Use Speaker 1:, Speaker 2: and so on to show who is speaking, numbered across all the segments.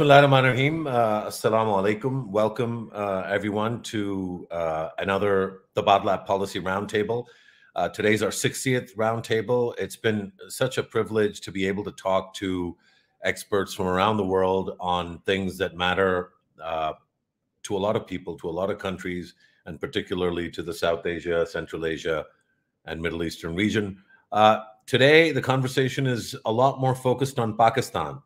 Speaker 1: Bismillah ar rahim uh, Assalamu alaikum. Welcome, uh, everyone, to uh, another Tabadlab Policy Roundtable. Uh, today's our 60th roundtable. It's been such a privilege to be able to talk to experts from around the world on things that matter uh, to a lot of people, to a lot of countries, and particularly to the South Asia, Central Asia, and Middle Eastern region. Uh, today, the conversation is a lot more focused on Pakistan.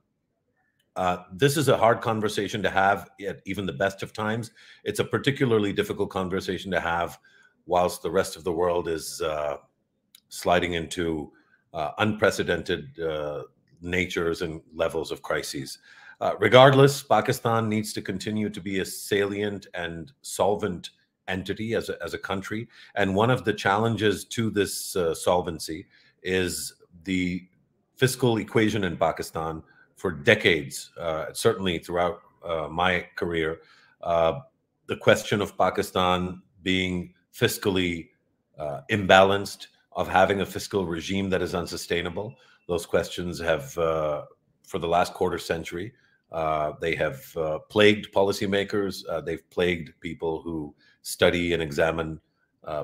Speaker 1: Uh, this is a hard conversation to have at even the best of times. It's a particularly difficult conversation to have whilst the rest of the world is uh, sliding into uh, unprecedented uh, natures and levels of crises. Uh, regardless, Pakistan needs to continue to be a salient and solvent entity as a, as a country. And one of the challenges to this solvency is the fiscal equation in Pakistan for decades, uh, certainly throughout uh, my career, uh, the question of Pakistan being fiscally uh, imbalanced, of having a fiscal regime that is unsustainable. Those questions have, uh, for the last quarter century, uh, they have plagued policymakers. they've plagued people who study and examine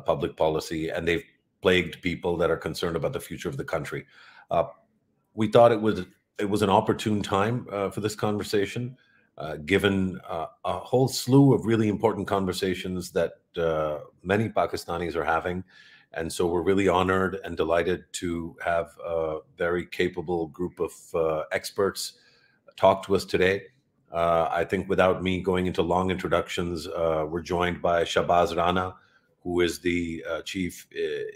Speaker 1: public policy, and they've plagued people that are concerned about the future of the country. we thought it was it was an opportune time uh, for this conversation, uh, given uh, a whole slew of really important conversations that uh, many Pakistanis are having. And so we're really honored and delighted to have a very capable group of uh, experts talk to us today. Uh, I think without me going into long introductions, we're joined by Shahbaz Rana, who is the chief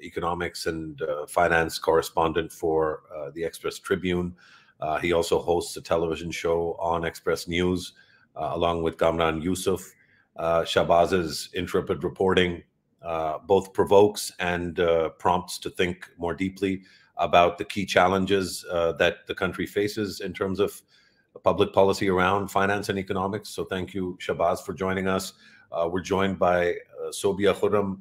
Speaker 1: economics and finance correspondent for the Express Tribune. Uh, he also hosts a television show on Express News, uh, along with Kamran Yusuf. Uh, Shahbaz's intrepid reporting uh, both provokes and uh, prompts to think more deeply about the key challenges uh, that the country faces in terms of public policy around finance and economics. So thank you, Shahbaz, for joining us. we're joined by Sobia Khurram.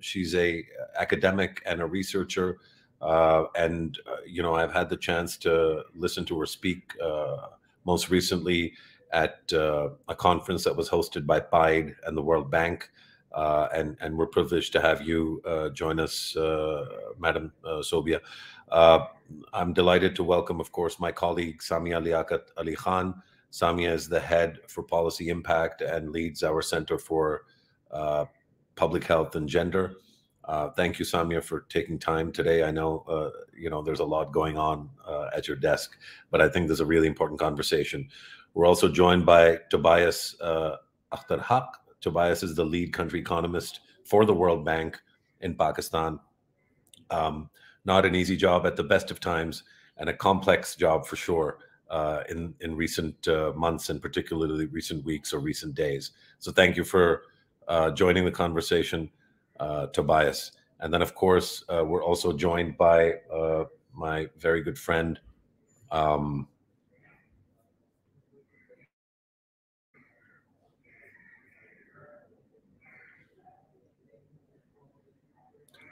Speaker 1: she's a academic and a researcher uh, and, uh, you know, I've had the chance to listen to her speak uh, most recently at uh, a conference that was hosted by PIDE and the World Bank. Uh, and, and we're privileged to have you uh, join us, Madam Sobia. I'm delighted to welcome, of course, my colleague Samia Liaquat Ali Khan. Samia is the head for policy impact and leads our Center for Public Health and Gender. Uh, thank you, Samia, for taking time today. I know uh, you know there's a lot going on uh, at your desk, but I think there's a really important conversation. We're also joined by Tobias uh, Akhtar. Tobias is the lead country economist for the World Bank in Pakistan. Um, not an easy job at the best of times, and a complex job for sure uh, in in recent uh, months, and particularly recent weeks or recent days. So thank you for uh, joining the conversation uh, Tobias. And then, of course, uh, we're also joined by uh, my very good friend, um,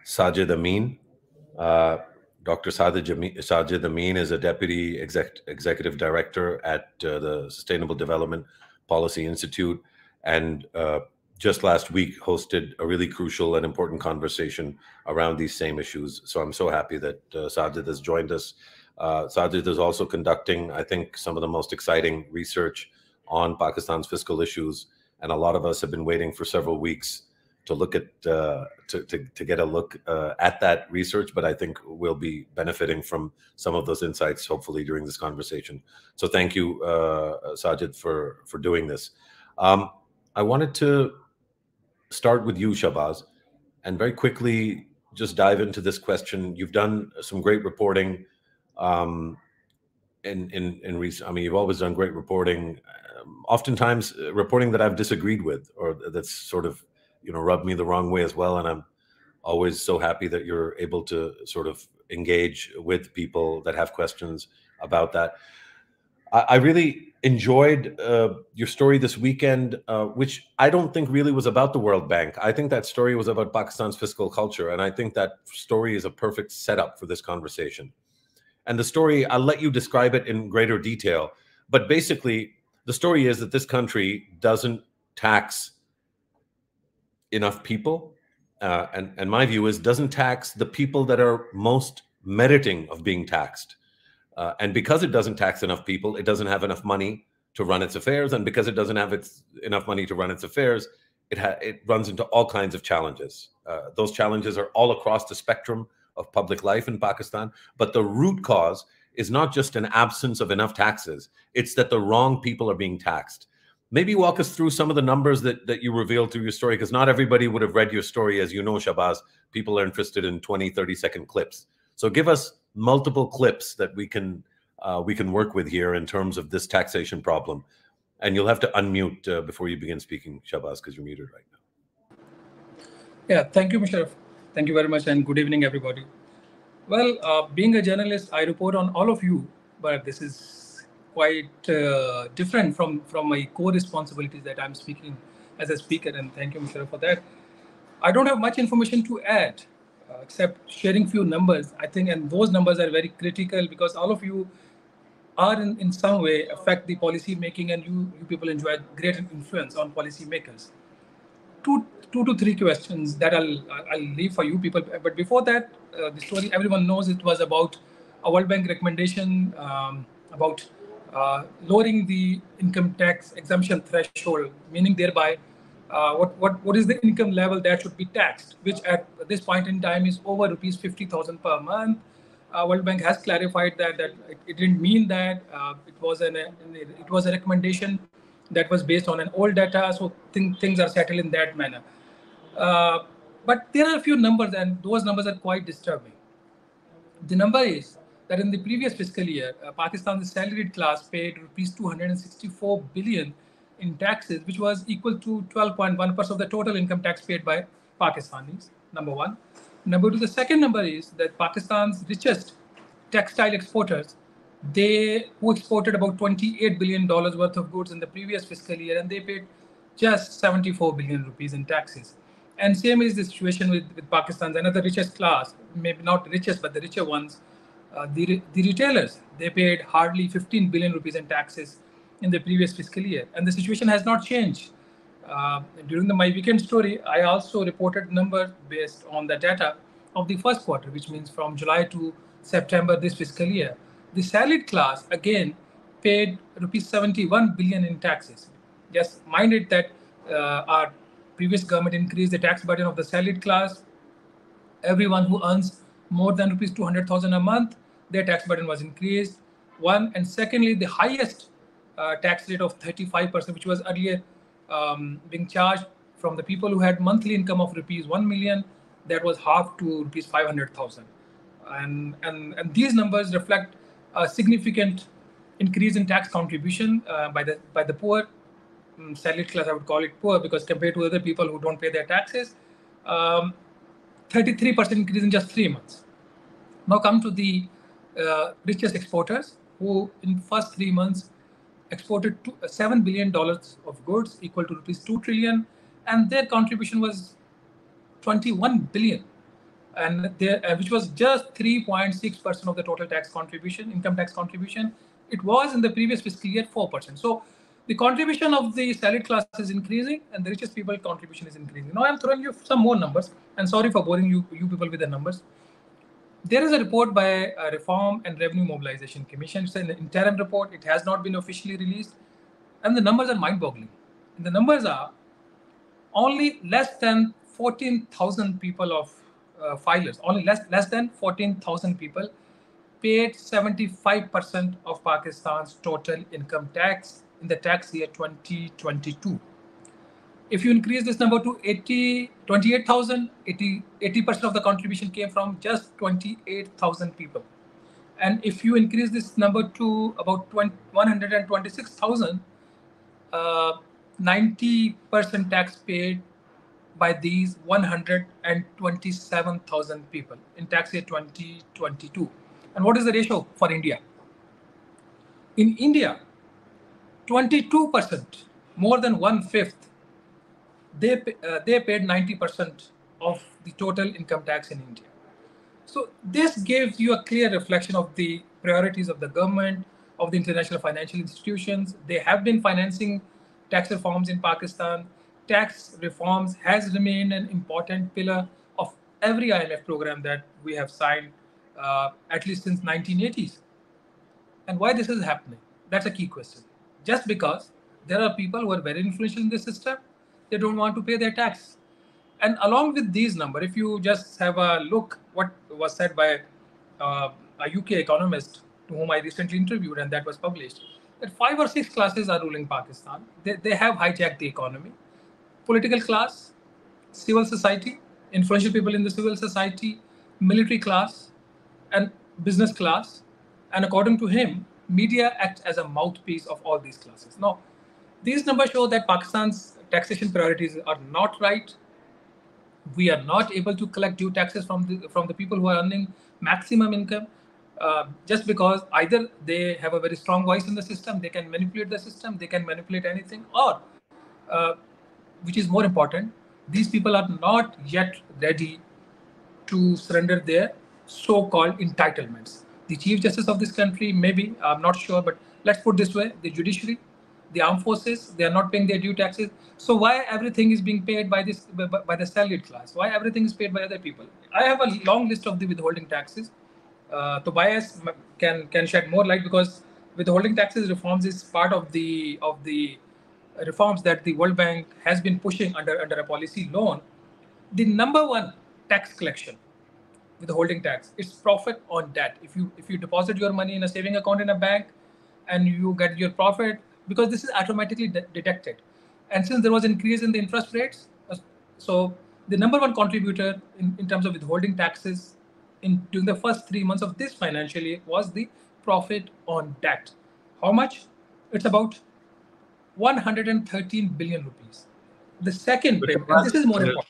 Speaker 1: Sajid Amin. Uh, Dr. Sajid, Amin is a deputy exec executive director at uh, the Sustainable Development Policy Institute and uh, just last week hosted a really crucial and important conversation around these same issues. So I'm so happy that uh, Sajid has joined us. Uh, Sajid is also conducting, I think, some of the most exciting research on Pakistan's fiscal issues. And a lot of us have been waiting for several weeks to look at, uh, to, to, to, get a look uh, at that research. But I think we'll be benefiting from some of those insights, hopefully, during this conversation. So thank you, uh, Sajid, for, for doing this. Um, I wanted to start with you, Shahbaz, and very quickly just dive into this question. You've done some great reporting. Um, in in in recent, I mean, you've always done great reporting. Um, oftentimes, uh, reporting that I've disagreed with, or that's sort of you know rubbed me the wrong way as well. And I'm always so happy that you're able to sort of engage with people that have questions about that. I, really enjoyed uh, your story this weekend, uh, which I don't think really was about the World Bank. I think that story was about Pakistan's fiscal culture. And I think that story is a perfect setup for this conversation. And the story, I'll let you describe it in greater detail. but basically, the story is that this country doesn't tax enough people, uh, and and my view is doesn't tax the people that are most meriting of being taxed. Uh, and because it doesn't tax enough people, it doesn't have enough money to run its affairs. And because it doesn't have its enough money to run its affairs, it it runs into all kinds of challenges. Uh, those challenges are all across the spectrum of public life in Pakistan. But the root cause is not just an absence of enough taxes; it's that the wrong people are being taxed. Maybe walk us through some of the numbers that that you revealed through your story, because not everybody would have read your story, as you know, Shahbaz. People are interested in 20, 30 second clips. So give us multiple clips that we can uh, we can work with here in terms of this taxation problem. And you'll have to unmute uh, before you begin speaking, Shahbaz, because you're muted right now.
Speaker 2: Yeah, thank you, Mosharraf. Thank you very much, and good evening, everybody. Well, uh, being a journalist, I report on all of you, but this is quite uh, different from from my core responsibilities that I'm speaking as a speaker. And thank you, Mosharraf, for that. I don't have much information to add except sharing few numbers. I think, and those numbers are very critical because all of you are in, in some way affect the policy making and you, you people enjoy great influence on policy makers. Two, two to three questions that I'll, I'll leave for you people. But before that, uh, the story everyone knows it was about a World Bank recommendation um, about uh, lowering the income tax exemption threshold, meaning thereby uh, what, what, what is the income level that should be taxed, which at this point in time is over rupees 50,000 per month. Uh, World Bank has clarified that that it, it didn't mean that uh, it was an it was a recommendation that was based on an old data, so th- things are settled in that manner. Uh, but there are a few numbers, and those numbers are quite disturbing. The number is that in the previous fiscal year, uh, Pakistan's salaried class paid rupees 264 billion in taxes, which was equal to 12.1% of the total income tax paid by Pakistanis, number one. Number two, the second number is that Pakistan's richest textile exporters, they who exported about $28 billion worth of goods in the previous fiscal year, and they paid just 74 billion rupees in taxes. And same is the situation with, with Pakistan's another richest class, maybe not richest, but the richer ones, uh, the, the retailers, they paid hardly 15 billion rupees in taxes in the previous fiscal year. And the situation has not changed. Uh, during the My Weekend story, I also reported numbers based on the data of the first quarter, which means from July to September this fiscal year. The salaried class, again, paid rupees 71 billion in taxes. Just mind it that uh, our previous government increased the tax burden of the salaried class. Everyone who earns more than rupees 200,000 a month, their tax burden was increased. One, and secondly, the highest tax rate of 35%, which was earlier um, being charged from the people who had monthly income of rupees 1 million, that was half to rupees 500,000. And, and, and these numbers reflect a significant increase in tax contribution uh, by the by the poor um, salaried class. I would call it poor because compared to other people who don't pay their taxes, 33% um, increase in just three months. Now come to the uh, richest exporters who in first three months exported uh, $7 billion of goods equal to rupees 2 trillion and their contribution was 21 billion. And uh, which was just 3.6% of the total tax contribution income tax contribution. It was in the previous fiscal year 4% so the contribution of the salaried class is increasing and the richest people contribution is increasing. Now i'm throwing you some more numbers. And sorry for boring you you people with the numbers there is a report by a Reform and Revenue Mobilization Commission. It's an interim report. It has not been officially released. And the numbers are mind boggling. And the numbers are only less than 14,000 people of uh, filers, only less, less than 14,000 people paid 75% of Pakistan's total income tax in the tax year 2022 if you increase this number to 80 28000 80 percent of the contribution came from just 28000 people. And if you increase this number to about 20, 126000 uh, 90 percent tax paid by these 127,000 people in tax year 2022 and what is the ratio for india? In india 22 percent more than one fifth they uh, they paid 90% of the total income tax in India. So this gives you a clear reflection of the priorities of the government, of the international financial institutions. They have been financing tax reforms in Pakistan. Tax reforms has remained an important pillar of every IMF program that we have signed, uh, at least since 1980s. And why this is happening? That's a key question. Just because there are people who are very influential in the system, they don't want to pay their tax. And along with these numbers, if you just have a look what was said by uh, a UK economist to whom I recently interviewed, and that was published, that five or six classes are ruling Pakistan. They, they have hijacked the economy. Political class, civil society, influential people in the civil society, military class, and business class. And according to him, media act as a mouthpiece of all these classes. Now, these numbers show that Pakistan's taxation priorities are not right. We are not able to collect due taxes from the from the people who are earning maximum income uh, just because either they have a very strong voice in the system, they can manipulate the system, they can manipulate anything, or uh, which is more important, these people are not yet ready to surrender their so-called entitlements. The Chief Justice of this country, maybe, I'm not sure, but let's put this way, the judiciary, the armed forces, they are not paying their due taxes. So why everything is being paid by this by, by the salaried class? Why everything is paid by other people? I have a long list of the withholding taxes uh, Tobias can can shed more light because withholding taxes reforms is part of the of the reforms that the World Bank has been pushing under under a policy loan. The number one tax collection withholding tax it's profit on debt. If you if you deposit your money in a saving account in a bank and you get your profit because this is automatically de- detected, and since there was increase in the interest rates, uh, so the number one contributor in, in terms of withholding taxes in during the first three months of this financial year was the profit on debt. How much? It's about 113 billion rupees. The second this is more important.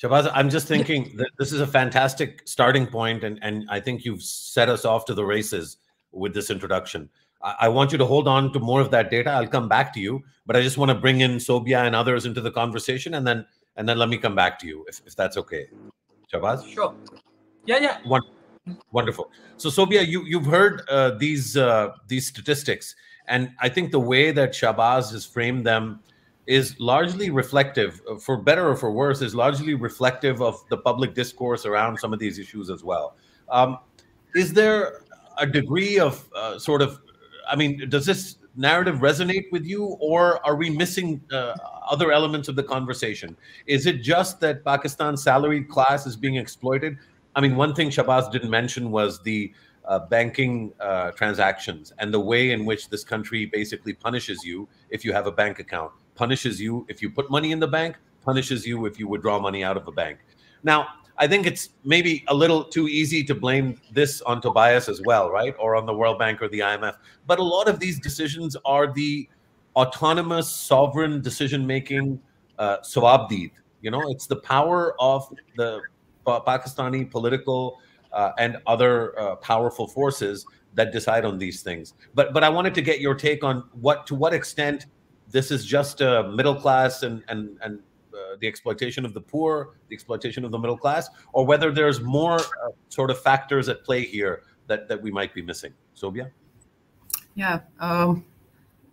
Speaker 1: Shahbaz, I'm just thinking that this is a fantastic starting point, and, and I think you've set us off to the races with this introduction. I, want you to hold on to more of that data. I'll come back to you, but I just want to bring in Sobia and others into the conversation, and then and then let me come back to you if, if that's okay. Shahbaz?
Speaker 2: Sure. Yeah, yeah.
Speaker 1: Wonderful. So, Sobia, you you've heard uh, these uh, these statistics, and I think the way that Shahbaz has framed them is largely reflective, uh, for better or for worse, is largely reflective of the public discourse around some of these issues as well. Um, is there a degree of uh, sort of, I mean, does this narrative resonate with you, or are we missing uh, other elements of the conversation? Is it just that Pakistan's salaried class is being exploited? I mean, one thing Shahbaz didn't mention was the uh, banking uh, transactions and the way in which this country basically punishes you if you have a bank account, punishes you if you put money in the bank, punishes you if you withdraw money out of a bank. Now, I think it's maybe a little too easy to blame this on Tobias as well, right? Or on the World Bank or the IMF. But a lot of these decisions are the autonomous, sovereign decision making uh, Sawabdeed. You know, it's the power of the Pakistani political uh, and other uh, powerful forces that decide on these things. But but I wanted to get your take on what to what extent this is just a middle class and and and the exploitation of the poor, the exploitation of the middle class, or whether there's more uh, sort of factors at play here that that we might be missing. Sobia.
Speaker 3: Yeah. Um,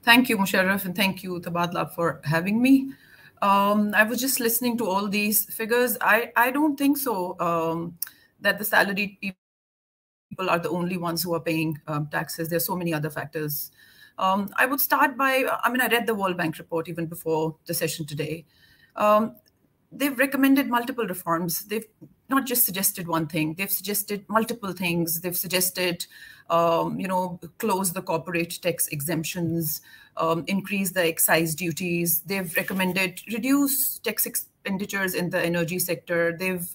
Speaker 3: thank you, Mosharraf, and thank you, Tabadlab, for having me. Um, I was just listening to all these figures. I, I don't think so um, that the salaried people are the only ones who are paying um, taxes. There's so many other factors. Um, I would start by, I mean, I read the World Bank report even before the session today. Um, they've recommended multiple reforms. They've not just suggested one thing. They've suggested multiple things. They've suggested, um, you know, close the corporate tax exemptions, um, increase the excise duties. They've recommended reduce tax expenditures in the energy sector. They've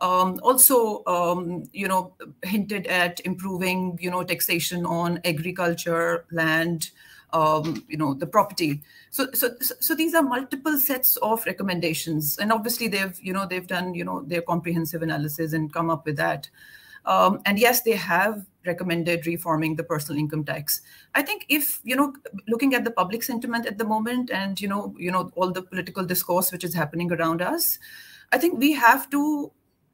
Speaker 3: um, also, um, you know, hinted at improving, you know, taxation on agriculture, land, um, you know, the property. So, so, so these are multiple sets of recommendations, and obviously they've, you know, they've done, you know, their comprehensive analysis and come up with that. Um, and yes, they have recommended reforming the personal income tax. I think if you know, looking at the public sentiment at the moment, and you know, you know, all the political discourse which is happening around us, I think we have to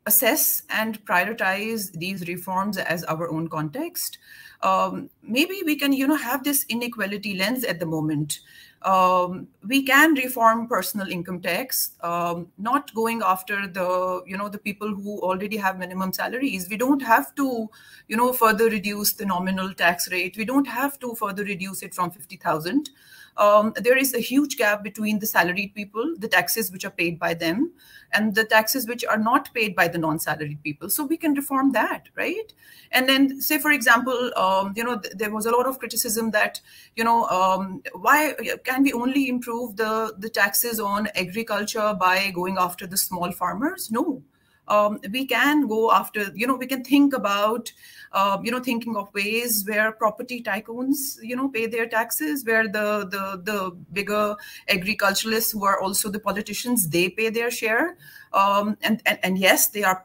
Speaker 3: assess and prioritize these reforms as our own context. Um, maybe we can, you know, have this inequality lens at the moment. Um, we can reform personal income tax, um, not going after the, you know, the people who already have minimum salaries. We don't have to, you know, further reduce the nominal tax rate. We don't have to further reduce it from 50,000 um, there is a huge gap between the salaried people, the taxes which are paid by them, and the taxes which are not paid by the non-salaried people. So we can reform that, right? And then, say for example, um, you know, th there was a lot of criticism that, you know, um, why can we only improve the the taxes on agriculture by going after the small farmers? No um, we can go after, you know, we can think about, uh, you know, thinking of ways where property tycoons, you know, pay their taxes, where the the the bigger agriculturalists who are also the politicians, they pay their share. Um, and, and and yes, they are,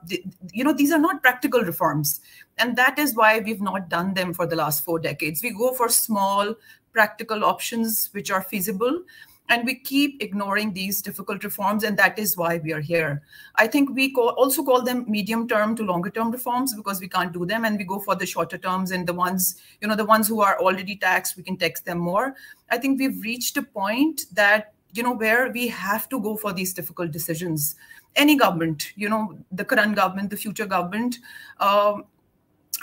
Speaker 3: you know, these are not practical reforms, and that is why we've not done them for the last four decades. We go for small, practical options which are feasible and we keep ignoring these difficult reforms and that is why we are here. I think we call, also call them medium term to longer term reforms because we can't do them and we go for the shorter terms and the ones you know the ones who are already taxed we can tax them more. I think we've reached a point that you know where we have to go for these difficult decisions. Any government you know the current government the future government um,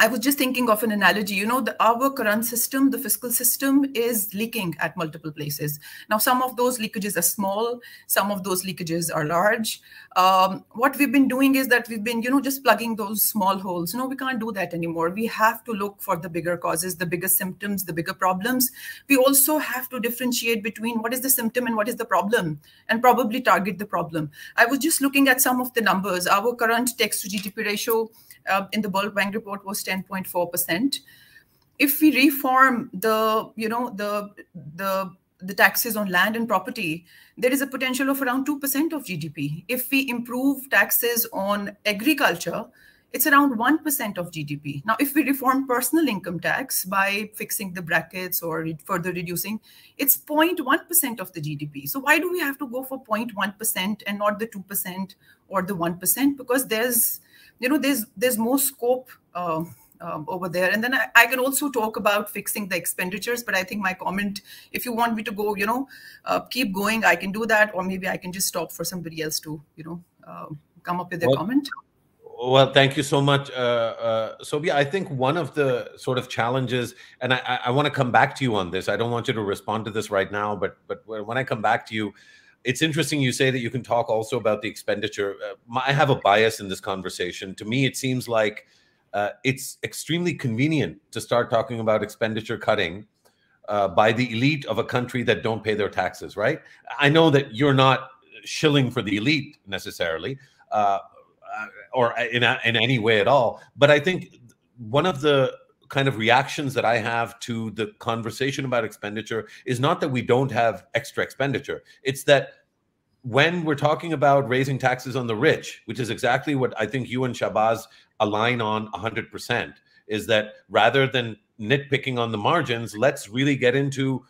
Speaker 3: I was just thinking of an analogy. You know, the, our current system, the fiscal system, is leaking at multiple places. Now, some of those leakages are small, some of those leakages are large. Um, what we've been doing is that we've been, you know, just plugging those small holes. No, we can't do that anymore. We have to look for the bigger causes, the bigger symptoms, the bigger problems. We also have to differentiate between what is the symptom and what is the problem, and probably target the problem. I was just looking at some of the numbers. Our current tax to GDP ratio uh, in the World Bank report was 10.4%. If we reform the, you know, the the the taxes on land and property, there is a potential of around 2% of GDP. If we improve taxes on agriculture, it's around 1% of GDP. Now, if we reform personal income tax by fixing the brackets or further reducing, it's 0.1% of the GDP. So why do we have to go for 0.1% and not the 2% or the 1%? Because there's you know there's there's more scope uh, um, over there. And then I, I, can also talk about fixing the expenditures but i think my comment if you want me to go you know uh, keep going i can do that or maybe i can just stop for somebody else to you know uh, come up with a well, comment.
Speaker 1: well thank you so much uh, uh, Sobia i think one of the sort of challenges and i, I want to come back to you on this. I don't want you to respond to this right now but but when i come back to you it's interesting you say that you can talk also about the expenditure. Uh, I have a bias in this conversation. To me, it seems like uh, it's extremely convenient to start talking about expenditure cutting uh, by the elite of a country that don't pay their taxes, right? I know that you're not shilling for the elite necessarily, uh, uh, or in, a, in any way at all. But I think one of the kind of reactions that I have to the conversation about expenditure is not that we don't have extra expenditure. It's that when we're talking about raising taxes on the rich, which is exactly what I think you and Shahbaz align on 100%, is that rather than nitpicking on the margins, let's really get into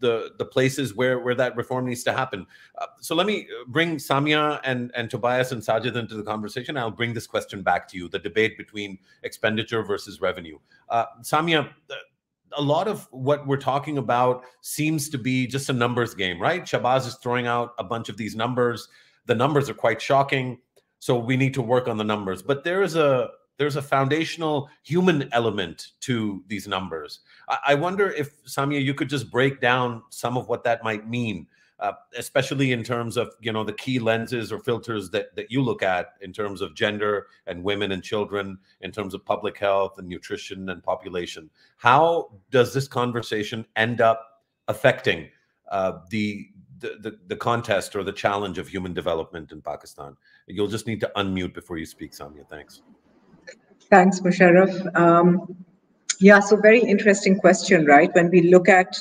Speaker 1: the the places where where that reform needs to happen. Uh, so let me bring Samia and and Tobias and Sajid into the conversation. I'll bring this question back to you: the debate between expenditure versus revenue. Uh, Samia, a lot of what we're talking about seems to be just a numbers game, right? Shahbaz is throwing out a bunch of these numbers. The numbers are quite shocking, so we need to work on the numbers. But there is a there's a foundational human element to these numbers. I, I wonder if Samia, you could just break down some of what that might mean, uh, especially in terms of you know the key lenses or filters that that you look at in terms of gender and women and children, in terms of public health and nutrition and population. How does this conversation end up affecting uh, the the, the, the contest or the challenge of human development in Pakistan. You'll just need to unmute before you speak, Samia. Thanks.
Speaker 4: Thanks, Mosharraf. Um, yeah, so very interesting question, right? When we look at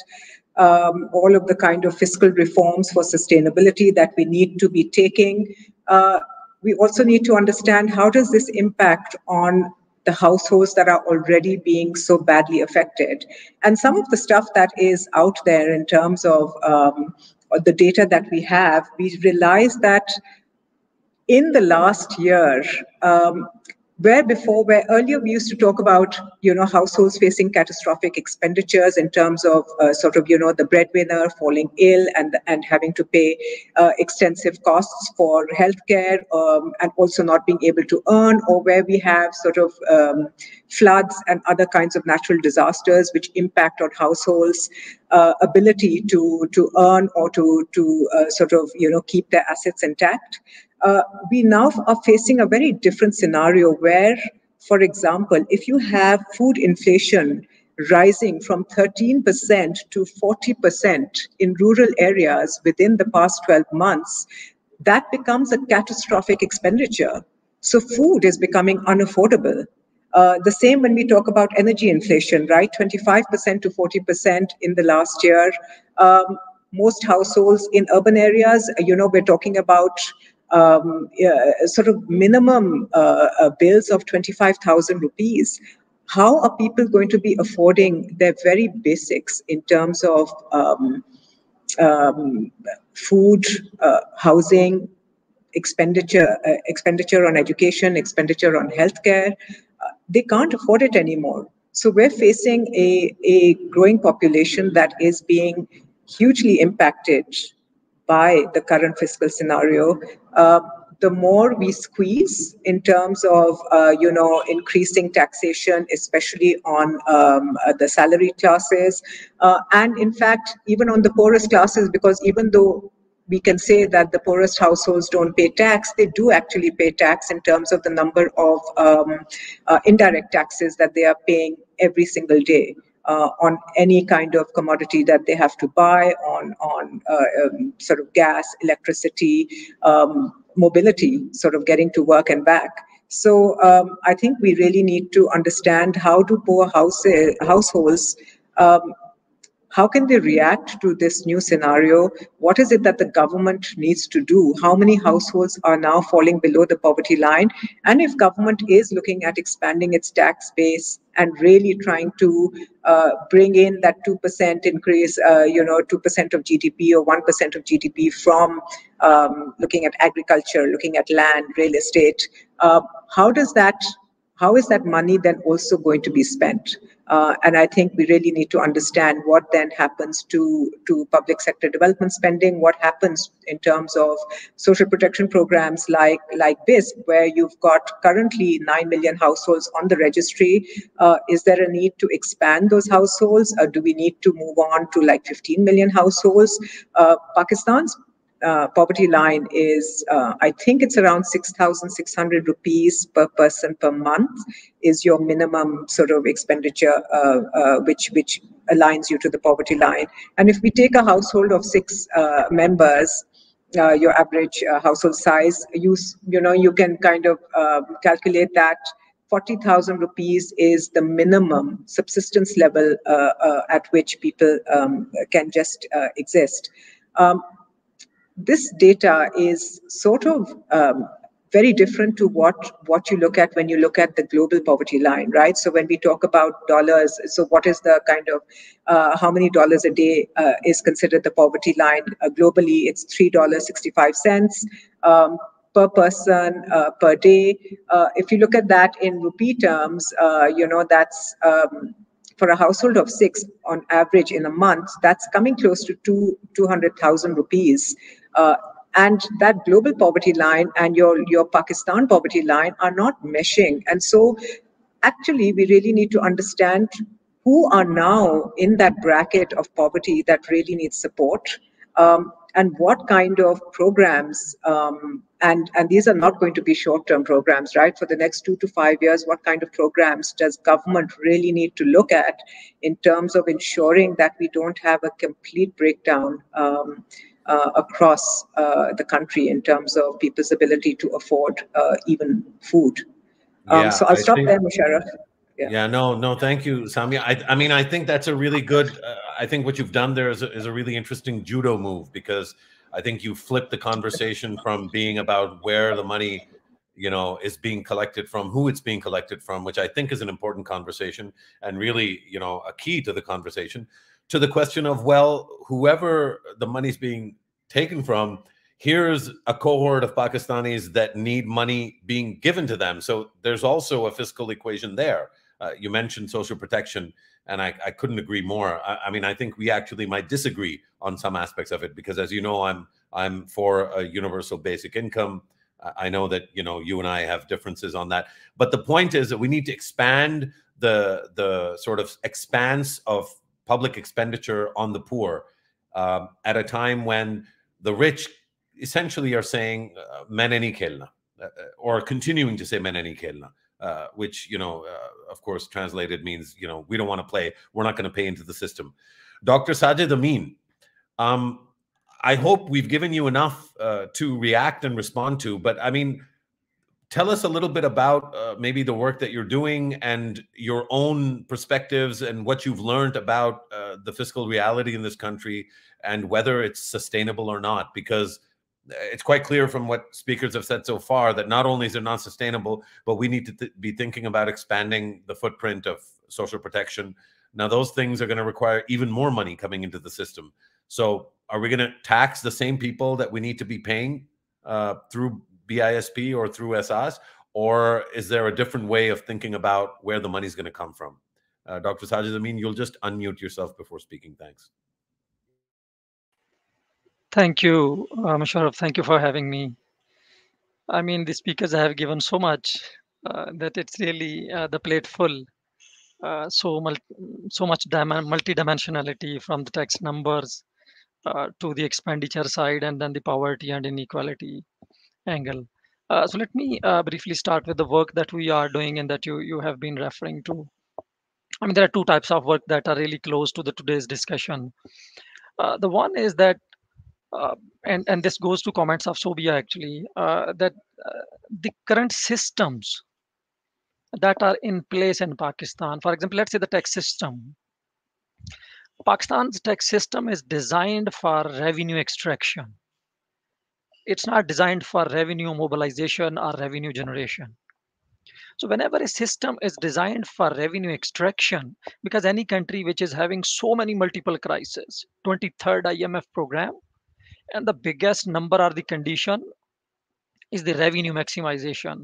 Speaker 4: um, all of the kind of fiscal reforms for sustainability that we need to be taking, uh, we also need to understand how does this impact on the households that are already being so badly affected. And some of the stuff that is out there in terms of um, the data that we have, we realize that in the last year, um, where before where earlier we used to talk about you know households facing catastrophic expenditures in terms of uh, sort of you know the breadwinner falling ill and and having to pay uh, extensive costs for healthcare um, and also not being able to earn or where we have sort of um, floods and other kinds of natural disasters which impact on households uh, ability to to earn or to to uh, sort of you know keep their assets intact uh, we now are facing a very different scenario where, for example, if you have food inflation rising from 13% to 40% in rural areas within the past 12 months, that becomes a catastrophic expenditure. So food is becoming unaffordable. Uh, the same when we talk about energy inflation, right? 25% to 40% in the last year. Um, most households in urban areas, you know, we're talking about um, yeah, sort of minimum uh, uh, bills of 25,000 rupees, how are people going to be affording their very basics in terms of um, um, food, uh, housing, expenditure, uh, expenditure on education, expenditure on healthcare? Uh, they can't afford it anymore. So we're facing a, a growing population that is being hugely impacted by the current fiscal scenario, uh, the more we squeeze in terms of uh, you know increasing taxation, especially on um, uh, the salary classes, uh, and in fact even on the poorest classes, because even though we can say that the poorest households don't pay tax, they do actually pay tax in terms of the number of um, uh, indirect taxes that they are paying every single day uh, on any kind of commodity that they have to buy on on uh, um, sort of gas, electricity, um, mobility, sort of getting to work and back. So um, I think we really need to understand how do poor house, households um, how can they react to this new scenario? What is it that the government needs to do? How many households are now falling below the poverty line? And if government is looking at expanding its tax base and really trying to uh, bring in that 2% increase, uh, you know, 2% of GDP or 1% of GDP from um, looking at agriculture, looking at land, real estate, uh, how does that how is that money then also going to be spent? Uh, and I think we really need to understand what then happens to, to public sector development spending, what happens in terms of social protection programs like, like this, where you've got currently 9 million households on the registry. Uh, is there a need to expand those households? Or do we need to move on to like 15 million households? Uh, Pakistan's uh, poverty line is, uh, I think it's around 6,600 rupees per person per month is your minimum sort of expenditure, uh, uh which, which aligns you to the poverty line. And if we take a household of six uh, members, uh, your average household size, you, you know, you can kind of um, calculate that 40,000 rupees is the minimum subsistence level at which people um, can just exist. Um, this data is sort of um, very different to what what you look at when you look at the global poverty line right so when we talk about dollars so what is the kind of uh, how many dollars a day uh, is considered the poverty line uh, globally it's three dollars 65 cents um, per person uh, per day uh, if you look at that in rupee terms uh, you know that's um, for a household of six on average in a month, that's coming close to two, 200,000 rupees. Uh, and that global poverty line and your, your Pakistan poverty line are not meshing. And so actually, we really need to understand who are now in that bracket of poverty that really needs support. Um, and what kind of programs um, and and these are not going to be short term programs right for the next 2 to 5 years what kind of programs does government really need to look at in terms of ensuring that we don't have a complete breakdown um, uh, across uh, the country in terms of people's ability to afford uh, even food um, yeah, so i'll I stop think, there mosharraf
Speaker 1: yeah. yeah. no no thank you samia i, I mean i think that's a really good uh, i think what you've done there is a, is a really interesting judo move because i think you flipped the conversation from being about where the money you know is being collected from who it's being collected from which i think is an important conversation and really you know a key to the conversation to the question of well whoever the money's being taken from here's a cohort of Pakistanis that need money being given to them. So there's also a fiscal equation there. Uh, you mentioned social protection, and I, I couldn't agree more. I, I, mean, I think we actually might disagree on some aspects of it because, as you know, I'm I'm for a universal basic income. I know that you know you and I have differences on that, but the point is that we need to expand the the sort of expanse of public expenditure on the poor um, at a time when the rich essentially are saying uh, meneni khelna uh, uh, or continuing to say meneni khelna uh, which you know uh, of course translated means you know we don't want to play we're not going to pay into the system. Dr sajid amin um, i hope we've given you enough to react and respond to but i mean tell us a little bit about uh, maybe the work that you're doing and your own perspectives and what you've learned about uh, the fiscal reality in this country and whether it's sustainable or not because it's quite clear from what speakers have said so far that not only is it not sustainable but we need to th be thinking about expanding the footprint of social protection. Now those things are going to require even more money coming into the system. So are we going to tax the same people that we need to be paying uh, through BISP or through Ehsaas? Or is there a different way of thinking about where the money is going to come from? Uh, Dr. Sajid Amin, you'll just unmute yourself before speaking. Thanks.
Speaker 5: Thank you, Mosharraf. Thank you for having me. I mean, the speakers have given so much uh, that it's really uh, the plate full. Uh, so, so much multi-dimensionality from the tax numbers uh, to the expenditure side and then the poverty and inequality angle. Uh, so let me uh, briefly start with the work that we are doing and that you, you have been referring to. I mean, there are two types of work that are really close to the today's discussion. Uh, the one is that, uh, and, and this goes to comments of Sobia actually, uh, that uh, the current systems that are in place in Pakistan, for example, let's say the tax system. Pakistan's tax system is designed for revenue extraction it's not designed for revenue mobilization or revenue generation. So whenever a system is designed for revenue extraction, because any country which is having so many multiple crises, 23rd IMF program, and the biggest number or the condition is the revenue maximization.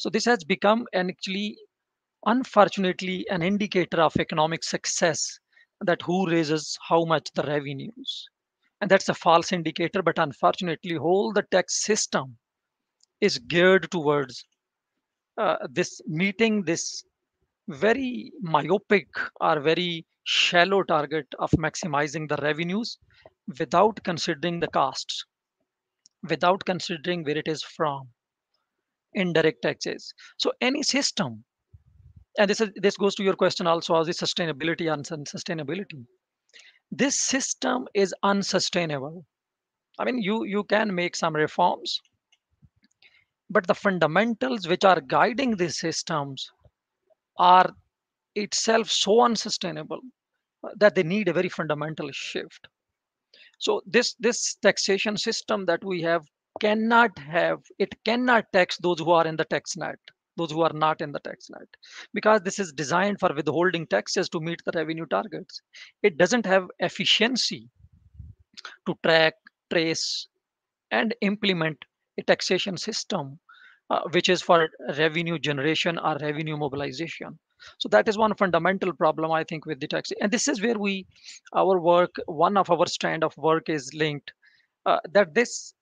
Speaker 5: So this has become an actually, unfortunately, an indicator of economic success that who raises how much the revenues and that's a false indicator but unfortunately whole the tax system is geared towards uh, this meeting this very myopic or very shallow target of maximizing the revenues without considering the costs without considering where it is from indirect taxes. So any system and this is this goes to your question also as the sustainability? And sustainability this system is unsustainable. I mean, you, you can make some reforms, but the fundamentals which are guiding these systems are itself so unsustainable uh, that they need a very fundamental shift. So this, this taxation system that we have cannot have, it cannot tax those who are in the tax net those who are not in the tax net because this is designed for withholding taxes to meet the revenue targets it doesn't have efficiency to track trace and implement a taxation system uh, which is for revenue generation or revenue mobilization. So that is one fundamental problem i think with the tax. And this is where we our work one of our strand of work is linked uh, that this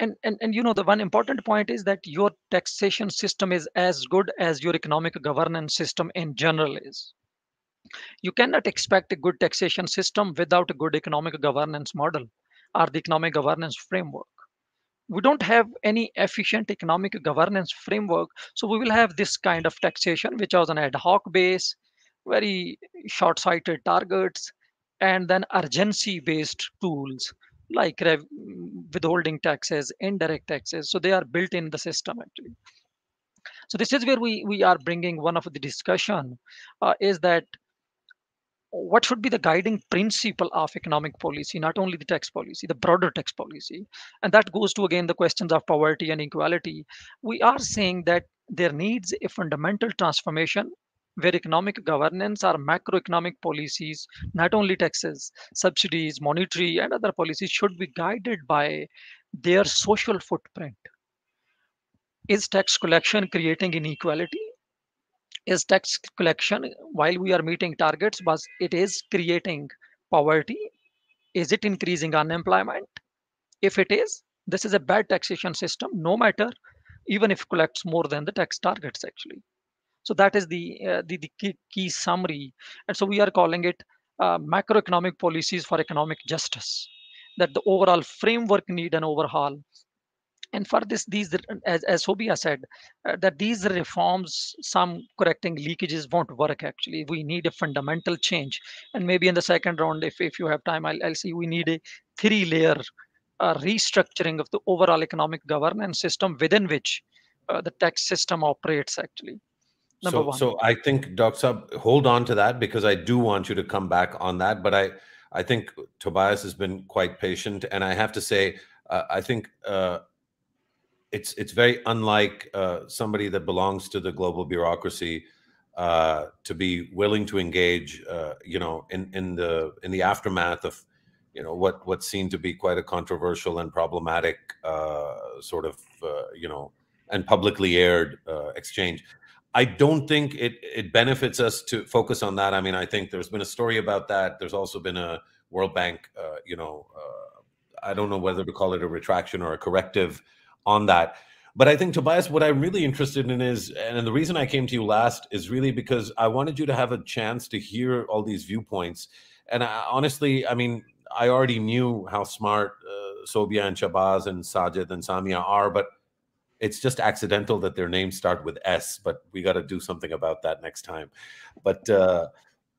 Speaker 5: and, and and you know the one important point is that your taxation system is as good as your economic governance system in general is. You cannot expect a good taxation system without a good economic governance model or the economic governance framework. We don't have any efficient economic governance framework so we will have this kind of taxation which was an ad hoc base very short-sighted targets and then urgency based tools like withholding taxes, indirect taxes. So they are built in the system actually. So this is where we we are bringing one of the discussion uh, is that what should be the guiding principle of economic policy, not only the tax policy, the broader tax policy, and that goes to again the questions of poverty and equality. We are saying that there needs a fundamental transformation where economic governance or macroeconomic policies, not only taxes, subsidies, monetary, and other policies should be guided by their social footprint. Is tax collection creating inequality? Is tax collection, while we are meeting targets, but it is creating poverty? Is it increasing unemployment? If it is, this is a bad taxation system, no matter even if collects more than the tax targets actually. So that is the, uh, the, the key, key, summary. And so we are calling it uh, macroeconomic policies for economic justice, that the overall framework need an overhaul. And for this, these, as, as Sobia said, uh, that these reforms, some correcting leakages won't work actually. We need a fundamental change. And maybe in the second round, if, if you have time, I'll, I'll see we need a three layer uh, restructuring of the overall economic governance system within which uh, the tax system operates actually.
Speaker 1: Number so, one. So I think, Doc Sab, hold on to that because I do want you to come back on that. But I, I think Tobias has been quite patient, and I have to say, uh, I think uh, it's it's very unlike uh, somebody that belongs to the global bureaucracy uh, to be willing to engage, uh, you know, in in the in the aftermath of, you know, what what seemed to be quite a controversial and problematic uh, sort of, you know, and publicly aired exchange. I don't think it it benefits us to focus on that. I mean, I think there's been a story about that. There's also been a World Bank, uh, you know, uh, I don't know whether to call it a retraction or a corrective on that. But I think Tobias, what I'm really interested in is, and the reason I came to you last is really because I wanted you to have a chance to hear all these viewpoints. And I, honestly, I mean, I already knew how smart uh, Sobia and Shahbaz and Sajid and Samia are, but it's just accidental that their names start with S, but we got to do something about that next time. But uh,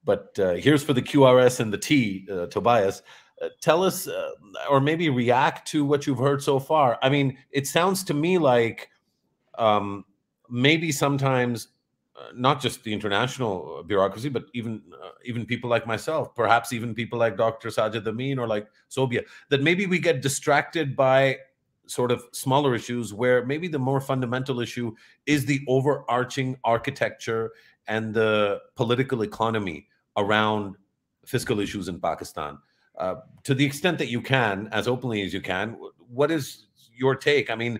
Speaker 1: but uh, here's for the QRS and the T, uh, Tobias. Uh, tell us, uh, or maybe react to what you've heard so far. I mean, it sounds to me like um, maybe sometimes uh, not just the international bureaucracy, but even uh, even people like myself, perhaps even people like Dr. Sajid Amin or like Sobia, that maybe we get distracted by sort of smaller issues where maybe the more fundamental issue is the overarching architecture and the political economy around fiscal issues in Pakistan. Uh, to the extent that you can, as openly as you can, what is your take? I mean,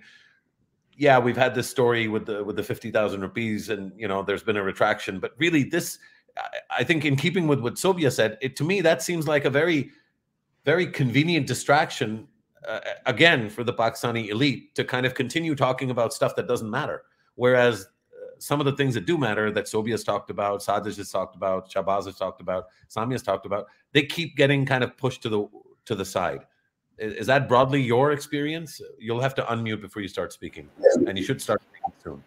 Speaker 1: yeah, we've had this story with the with the fifty thousand rupees, and you know, there's been a retraction. But really, this, I think, in keeping with what Sobia said, it to me that seems like a very, very convenient distraction uh, again for the Pakistani elite to kind of continue talking about stuff that doesn't matter. Whereas uh, some of the things that do matter that has talked about, Sajid has talked about, Shahbaz has talked about, Sami has talked about, they keep getting kind of pushed to the to the side. Is, is that broadly your experience? You'll have to unmute before you start speaking, and you should start speaking soon.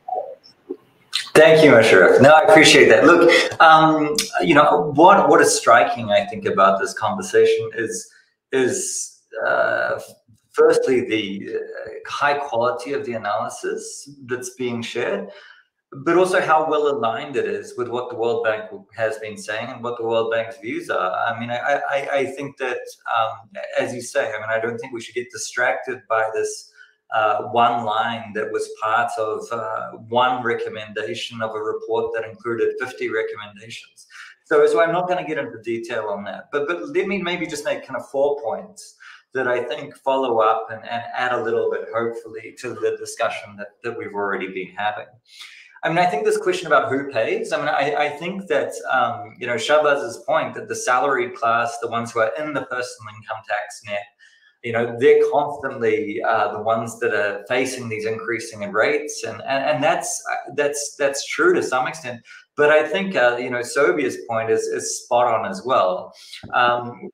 Speaker 6: Thank you, Mosharraf. No, I appreciate that. Look, um, you know what what is striking, I think, about this conversation is is uh, firstly, the uh, high quality of the analysis that's being shared, but also how well aligned it is with what the World Bank has been saying and what the World Bank's views are. I mean, I, I, I think that, um, as you say, I mean, I don't think we should get distracted by this uh, one line that was part of uh, one recommendation of a report that included 50 recommendations. So, so I'm not going to get into detail on that, but but let me maybe just make kind of four points that I think follow up and, and add a little bit, hopefully, to the discussion that, that we've already been having. I mean, I think this question about who pays, I mean, I, I think that, um, you know, Shahbaz's point that the salaried class, the ones who are in the personal income tax net, you know, they're constantly uh, the ones that are facing these increasing rates. And, and, and that's, that's, that's true to some extent. But I think, uh, you know, Sobia's point is, is spot on as well. Um,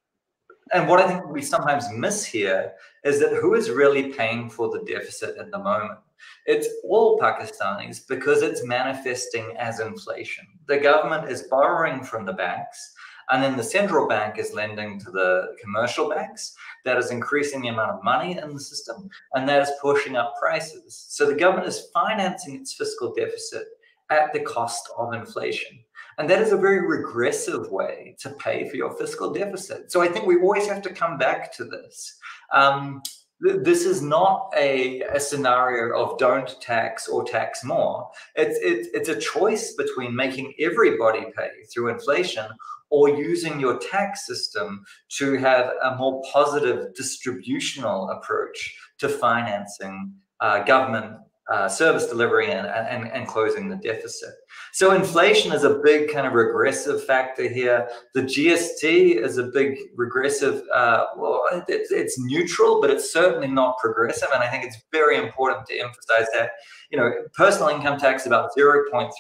Speaker 6: and what I think we sometimes miss here is that who is really paying for the deficit at the moment? It's all Pakistanis because it's manifesting as inflation. The government is borrowing from the banks, and then the central bank is lending to the commercial banks. That is increasing the amount of money in the system, and that is pushing up prices. So the government is financing its fiscal deficit at the cost of inflation. And that is a very regressive way to pay for your fiscal deficit. So I think we always have to come back to this. Um, this is not a, a scenario of don't tax or tax more. It's, it, it's a choice between making everybody pay through inflation or using your tax system to have a more positive distributional approach to financing uh, government uh, service delivery and, and, and closing the deficit. So inflation is a big kind of regressive factor here. The GST is a big regressive, uh, well, it's, it's neutral, but it's certainly not progressive. And I think it's very important to emphasize that, you know, personal income tax about 0.3%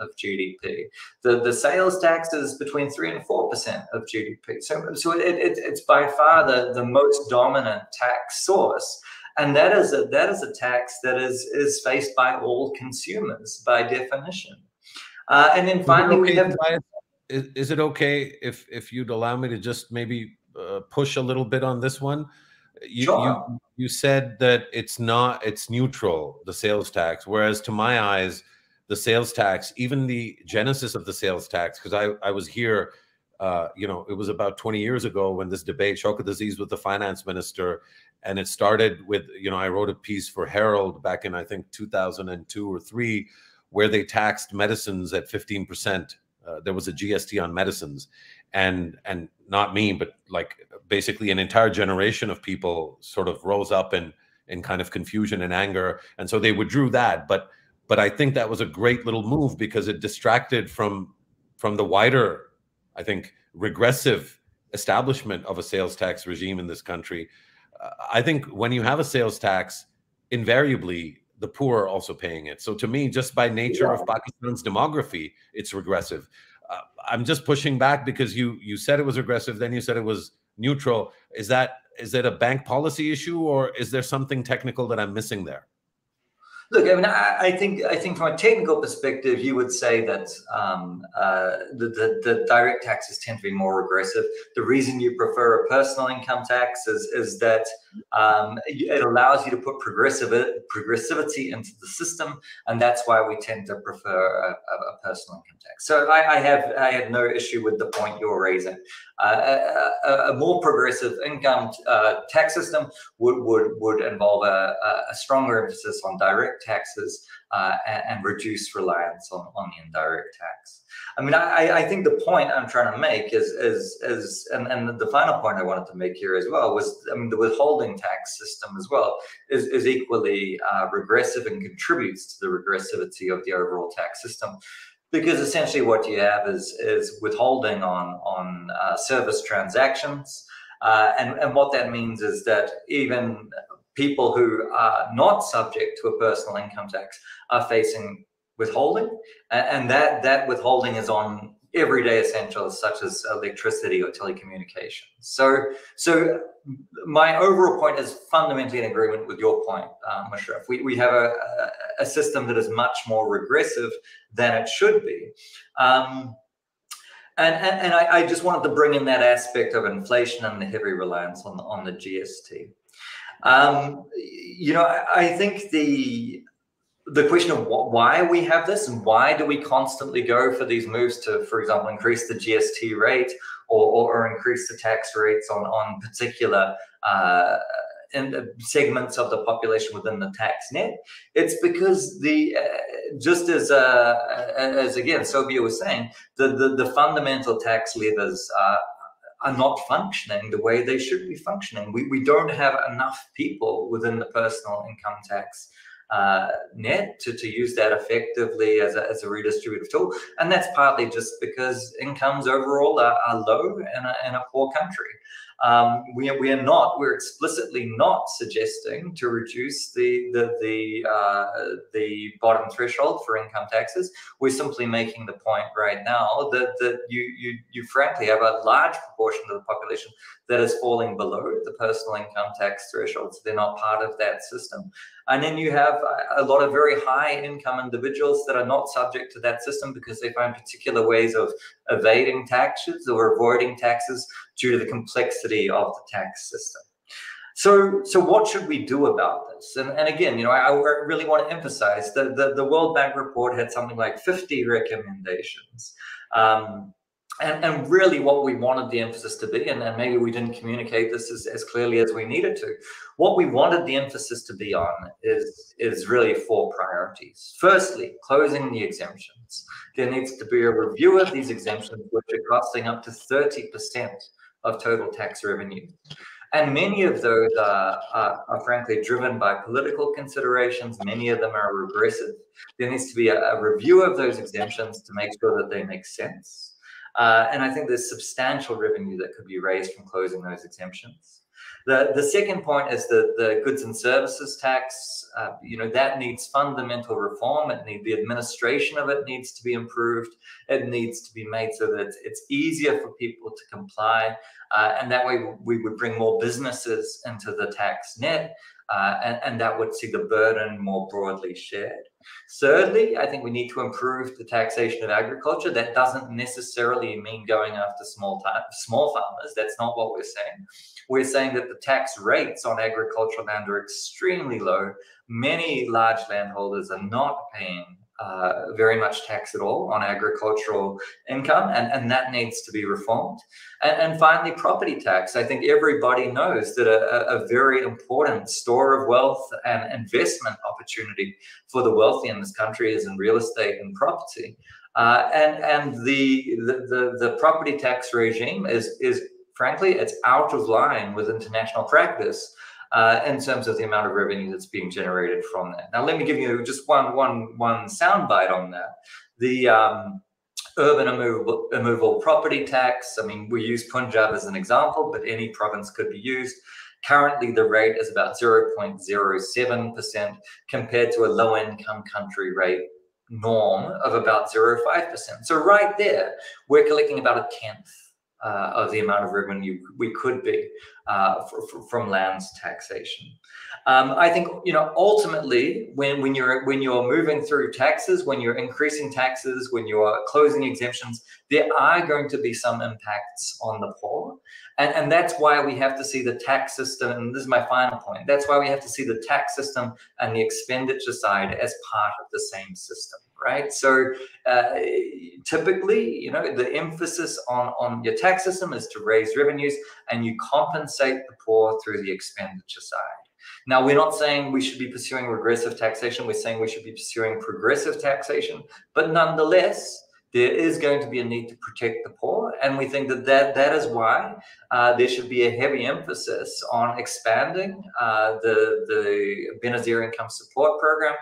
Speaker 6: of GDP. The, the sales tax is between 3 and 4% of GDP. So, so it, it, it's by far the, the most dominant tax source and that is a that is a tax that is is faced by all consumers by definition. Uh, and then finally, okay we have.
Speaker 1: Is, is, it okay if if you'd allow me to just maybe uh, push a little bit on this one? You, sure. you you said that it's not it's neutral the sales tax, whereas to my eyes, the sales tax, even the genesis of the sales tax, because I I was here. Uh, you know, it was about 20 years ago when this debate, Shaukat was with the finance minister, and it started with you know i wrote a piece for herald back in i think 2002 or 3 where they taxed medicines at 15% uh, there was a gst on medicines. And and not me but like basically an entire generation of people sort of rose up in in kind of confusion and anger and so they withdrew that. But but i think that was a great little move because it distracted from from the wider i think regressive establishment of a sales tax regime in this country I think when you have a sales tax, invariably the poor are also paying it. So to me, just by nature yeah. of Pakistan's demography, it's regressive. Uh, I'm just pushing back because you you said it was regressive, then you said it was neutral. Is that is it a bank policy issue, or is there something technical that I'm missing there?
Speaker 6: Look, I mean, I, I, think I think from a technical perspective, you would say that um, uh, the, the, the direct taxes tend to be more regressive. The reason you prefer a personal income tax is is that um, it allows you to put progressive progressivity into the system, and that's why we tend to prefer a, a personal income tax. So I, I, have I have no issue with the point you're raising. Uh, a, a, more progressive income uh, tax system would would would involve a, a stronger emphasis on direct taxes uh, and, and reduce reliance on, on the indirect tax. I mean, I, I think the point I'm trying to make is is is and, and the final point I wanted to make here as well was I mean the withholding tax system as well is, is equally uh, regressive and contributes to the regressivity of the overall tax system. Because essentially what you have is is withholding on on uh, service transactions. Uh, and and what that means is that even people who are not subject to a personal income tax are facing withholding, and that that withholding is on everyday essentials such as electricity or telecommunications. So, so my overall point is fundamentally in agreement with your point, Mosharraf. We, we have a, a, system that is much more regressive than it should be. Um, and, and, and I, I, just wanted to bring in that aspect of inflation and the heavy reliance on the, on the GST. Um, you know, I, I think the the question of what, why we have this and why do we constantly go for these moves to, for example, increase the GST rate or, or, or increase the tax rates on, on particular uh, in segments of the population within the tax net. It's because the uh, just as uh, as again Sobia was saying, the the, the fundamental tax levers are are not functioning the way they should be functioning. We we don't have enough people within the personal income tax uh, net to, to use that effectively as a, as a redistributive tool. And that's partly just because incomes overall are, are low in a, in a poor country. Um, we, we are not, we're explicitly not suggesting to reduce the, the, the, uh, the bottom threshold for income taxes. We're simply making the point right now that, that you, you, you frankly have a large proportion of the population that is falling below the personal income tax threshold. So they're not part of that system. And then you have a lot of very high income individuals that are not subject to that system because they find particular ways of evading taxes or avoiding taxes due to the complexity of the tax system. So, so what should we do about this? And, and again, you know, I, I really want to emphasize that the, the World Bank report had something like 50 recommendations. Um, and, and really what we wanted the emphasis to be, and, and maybe we didn't communicate this as, as clearly as we needed to, what we wanted the emphasis to be on is, is really four priorities. Firstly, closing the exemptions. There needs to be a review of these exemptions, which are costing up to 30% of total tax revenue. And many of those are, are, are, frankly driven by political considerations. Many of them are regressive. There needs to be a, a review of those exemptions to make sure that they make sense. Uh, and I think there's substantial revenue that could be raised from closing those exemptions. The, the second point is the, the goods and services tax. Uh, you know, that needs fundamental reform. It needs the administration of it needs to be improved. It needs to be made so that it's, it's easier for people to comply. Uh, and that way we would bring more businesses into the tax net. Uh, and, and, that would see the burden more broadly shared. Thirdly, I think we need to improve the taxation of agriculture. That doesn't necessarily mean going after small small farmers. That's not what we're saying. We're saying that the tax rates on agricultural land are extremely low. Many large landholders are not paying uh, very much tax at all on agricultural income, and, and that needs to be reformed. And, and finally, property tax. I think everybody knows that a, a, very important store of wealth and investment opportunity for the wealthy in this country is in real estate and property. Uh, and and the, the, the the property tax regime is is frankly it's out of line with international practice uh, in terms of the amount of revenue that's being generated from that. Now, let me give you just one, one, one soundbite on that. The um, urban immovable, immovable property tax, I mean, we use Punjab as an example, but any province could be used. Currently, the rate is about 0.07% compared to a low income country rate norm of about 0.5%. So, right there, we're collecting about a tenth uh, of the amount of revenue we could be uh, for, for, from lands taxation. Um, I think you know ultimately when when you're when you're moving through taxes, when you're increasing taxes, when you're closing exemptions, there are going to be some impacts on the poor, and and that's why we have to see the tax system. And this is my final point. That's why we have to see the tax system and the expenditure side as part of the same system right? So uh, typically, you know, the emphasis on, on your tax system is to raise revenues and you compensate the poor through the expenditure side. Now, we're not saying we should be pursuing regressive taxation. We're saying we should be pursuing progressive taxation. But nonetheless, there is going to be a need to protect the poor. And we think that that, that is why uh, there should be a heavy emphasis on expanding uh, the, the Benazir Income Support Program,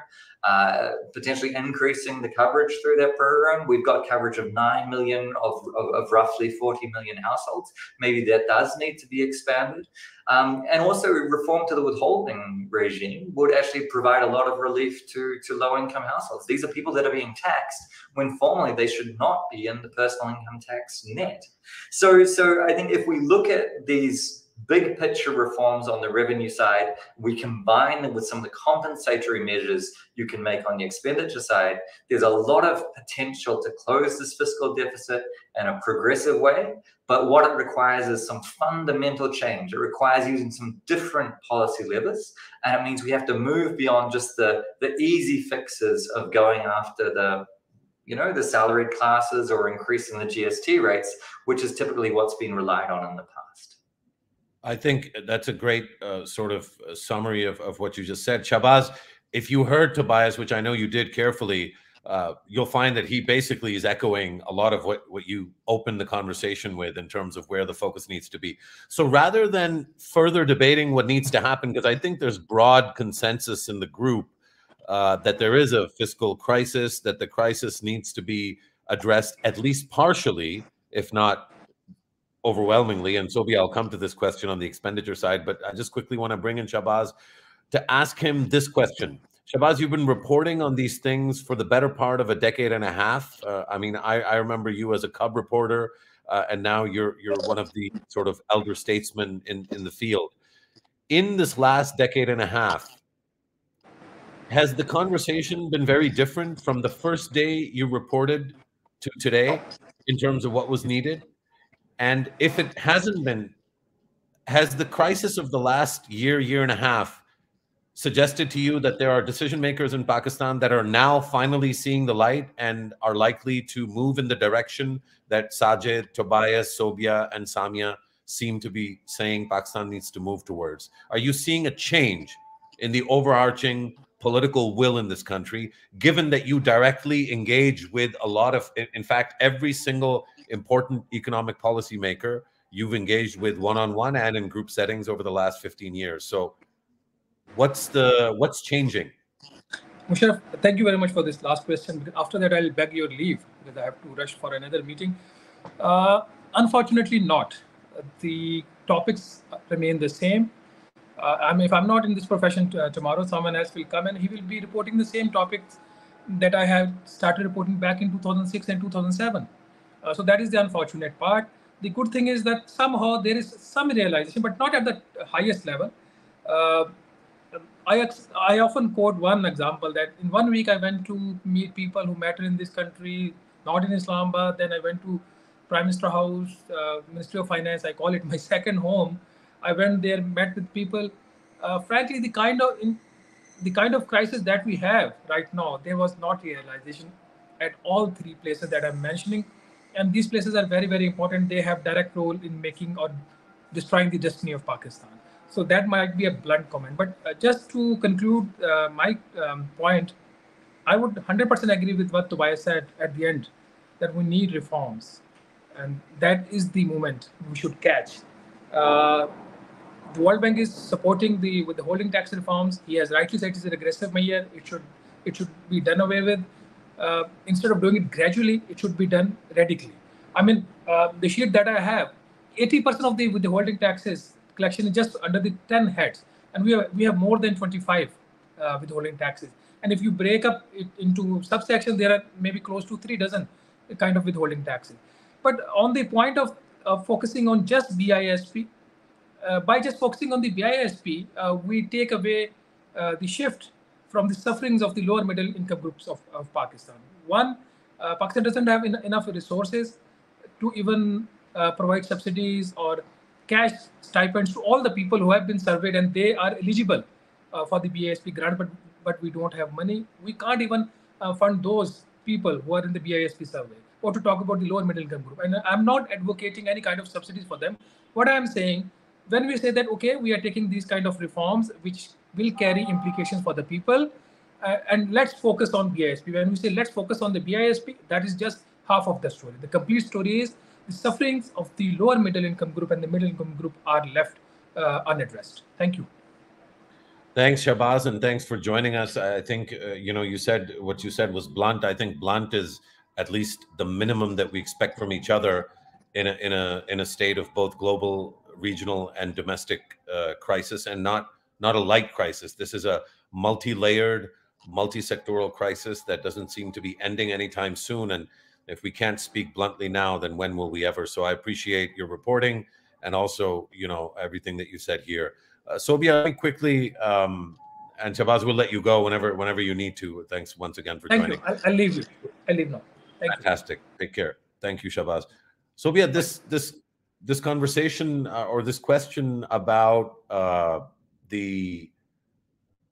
Speaker 6: uh, potentially increasing the coverage through that program. We've got coverage of 9 million of, of, of roughly 40 million households. Maybe that does need to be expanded. Um, and also reform to the withholding regime would actually provide a lot of relief to, to low income households. These are people that are being taxed when formally they should not be in the personal income tax net. So, so I think if we look at these big picture reforms on the revenue side, we combine them with some of the compensatory measures you can make on the expenditure side, there's a lot of potential to close this fiscal deficit in a progressive way. But what it requires is some fundamental change. It requires using some different policy levers. And it means we have to move beyond just the, the easy fixes of going after the you know, the salaried classes or increasing the GST rates, which is typically what's been relied on in the past.
Speaker 1: I think that's a great uh, sort of uh, summary of, of what you just said. Shahbaz, if you heard Tobias, which I know you did carefully, uh, you'll find that he basically is echoing a lot of what, what you opened the conversation with in terms of where the focus needs to be. So rather than further debating what needs to happen, because I think there's broad consensus in the group uh, that there is a fiscal crisis, that the crisis needs to be addressed at least partially, if not overwhelmingly. And Sobia, I'll come to this question on the expenditure side, but I just quickly want to bring in Shahbaz to ask him this question. Shahbaz, you've been reporting on these things for the better part of a decade and a half. Uh, I mean, I, I, remember you as a Cub reporter, uh, and now you're you're one of the sort of elder statesmen in, in the field. In this last decade and a half, has the conversation been very different from the first day you reported to today in terms of what was needed? And if it hasn't been, has the crisis of the last year, year and a half suggested to you that there are decision makers in Pakistan that are now finally seeing the light and are likely to move in the direction that Sajid, Tobias, Sobia, and Samia seem to be saying Pakistan needs to move towards? Are you seeing a change in the overarching political will in this country, given that you directly engage with a lot of, in fact, every single important economic policymaker you've engaged with one-on-one and in group settings over the last 15 years. So what's the what's changing?
Speaker 2: Mosharraf, thank you very much for this last question. After that, I'll beg your leave because I have to rush for another meeting. Uh, unfortunately, not. The topics remain the same. Uh, I mean, if I'm not in this profession uh, tomorrow, someone else will come and he will be reporting the same topics that I have started reporting back in 2006 and 2007. Uh, so that is the unfortunate part. The good thing is that somehow there is some realization, but not at the highest level. Uh, I, I often quote one example that in one week I went to meet people who matter in this country, not in Islamabad. Then I went to Prime Minister House, uh, Ministry of Finance. I call it my second home. I went there, met with people. Uh, frankly, the kind of in, the kind of crisis that we have right now, there was not realization at all three places that I'm mentioning, and these places are very very important. They have direct role in making or destroying the destiny of Pakistan. So that might be a blunt comment, but uh, just to conclude uh, my um, point, I would 100% agree with what Tobias said at the end, that we need reforms, and that is the moment we should catch. Uh, the World Bank is supporting the withholding tax reforms. He has rightly said it's an aggressive measure. It should it should be done away with. Uh, instead of doing it gradually, it should be done radically. I mean, uh, the sheet that I have, 80% of the withholding taxes collection is just under the 10 heads, and we have we have more than 25 uh, withholding taxes. And if you break up it into subsections, there are maybe close to three dozen kind of withholding taxes. But on the point of focusing on just BISP, uh, by just focusing on the BISP, uh, we take away uh, the shift from the sufferings of the lower middle income groups of, of Pakistan. One, uh, Pakistan doesn't have enough resources to even uh, provide subsidies or cash stipends to all the people who have been surveyed and they are eligible uh, for the BISP grant, but but we don't have money. We can't even fund those people who are in the BISP survey or to talk about the lower middle income group. And I'm not advocating any kind of subsidies for them. What I'm saying when we say that okay we are taking these kind of reforms which will carry implications for the people. Uh, and let's focus on bisp when we say let's focus on the bisp that is just half of the story. The complete story is the sufferings of the lower middle income group and the middle income group are left uh, unaddressed. Thank you.
Speaker 1: Thanks, Shahbaz, and thanks for joining us. I think uh, you know you said what you said was blunt. I think blunt is at least the minimum that we expect from each other in a in a in a state of both global regional and domestic uh, crisis and not not a light crisis. This is a multi-layered, multi-sectoral crisis that doesn't seem to be ending anytime soon. And if we can't speak bluntly now, then when will we ever? So I appreciate your reporting and also, you know, everything that you said here. Uh, Sobia, quickly, um, and Shahbaz will let you go whenever whenever you need to. Thanks once again for
Speaker 2: Thank
Speaker 1: joining.
Speaker 2: You. I'll, I'll leave you. I'll leave now.
Speaker 1: Thank Fantastic. You. Take care. Thank you, Shahbaz. Sobia, this this this conversation uh, or this question about uh, the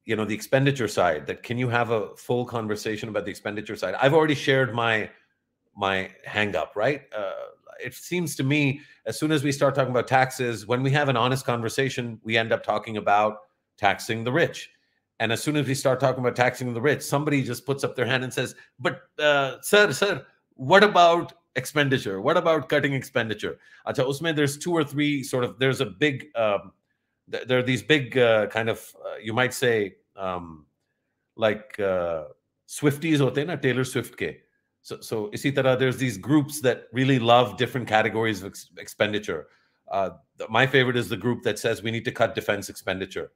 Speaker 1: you know the expenditure side that can you have a full conversation about the expenditure side i've already shared my my hang up right uh, it seems to me as soon as we start talking about taxes when we have an honest conversation we end up talking about taxing the rich and as soon as we start talking about taxing the rich somebody just puts up their hand and says but uh, sir sir what about expenditure. What about cutting expenditure? Acha, usme there's two or three sort of, there's a big, um, th there are these big uh, kind of, uh, you might say, um, like uh, Swifties hote na, Taylor Swift ke. So, so isi tarah, there's these groups that really love different categories of ex expenditure. Uh, my favorite is the group that says we need to cut defense expenditure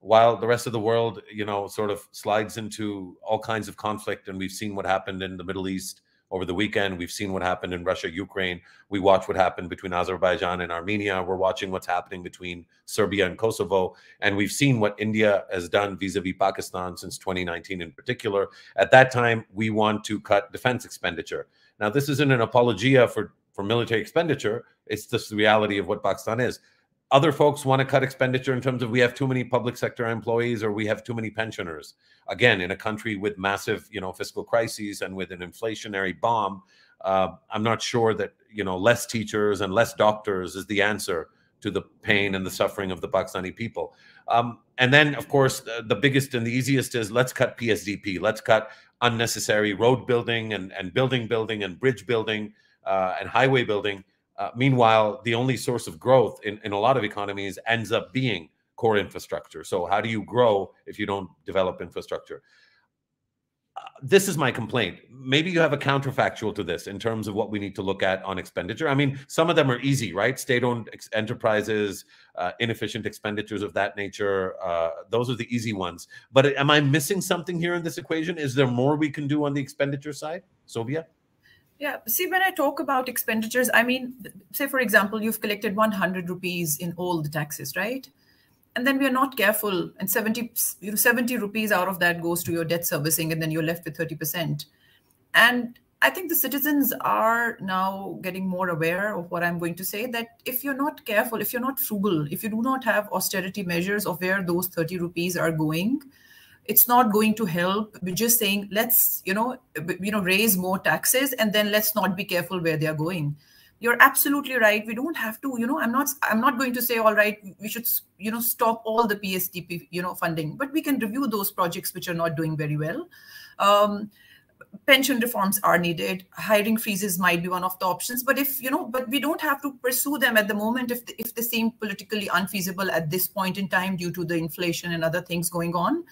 Speaker 1: while the rest of the world, you know, sort of slides into all kinds of conflict. And we've seen what happened in the Middle East over the weekend. We've seen what happened in Russia, Ukraine. We watch what happened between Azerbaijan and Armenia. We're watching what's happening between Serbia and Kosovo. And we've seen what India has done vis a vis Pakistan since 2019 in particular. At that time, we want to cut defense expenditure. Now, this isn't an apologia for, for military expenditure, it's just the reality of what Pakistan is other folks want to cut expenditure in terms of we have too many public sector employees or we have too many pensioners. Again in a country with massive you know fiscal crises and with an inflationary bomb uh, i'm not sure that you know less teachers and less doctors is the answer to the pain and the suffering of the pakistani people. Um, and then of course the, the biggest and the easiest is let's cut psdp let's cut unnecessary road building and, and building building and bridge building uh, and highway building Uh, meanwhile, the only source of growth in, in a lot of economies ends up being core infrastructure. So, how do you grow if you don't develop infrastructure? this is my complaint. Maybe you have a counterfactual to this in terms of what we need to look at on expenditure. I mean, some of them are easy, right? State-owned enterprises, uh, inefficient expenditures of that nature. Uh, those are the easy ones. But am I missing something here in this equation? Is there more we can do on the expenditure side, Sobia?
Speaker 3: Yeah. See, when I talk about expenditures, I mean, say for example, you've collected 100 rupees in all the taxes, right? and then we are not careful and 70 you know 70 rupees out of that goes to your debt servicing and then you're left with 30% and i think the citizens are now getting more aware of what i'm going to say that if you're not careful if you're not frugal if you do not have austerity measures of where those 30 rupees are going it's not going to help. We're just saying let's you know you know raise more taxes and then let's not be careful where they are going. You're absolutely right. We don't have to you know i'm not i'm not going to say all right we should you know stop all the psdp you know funding but we can review those projects which are not doing very well. Um, pension reforms are needed. Hiring freezes might be one of the options but if you know but we don't have to pursue them at the moment if if they seem politically unfeasible at this point in time due to the inflation and other things going on.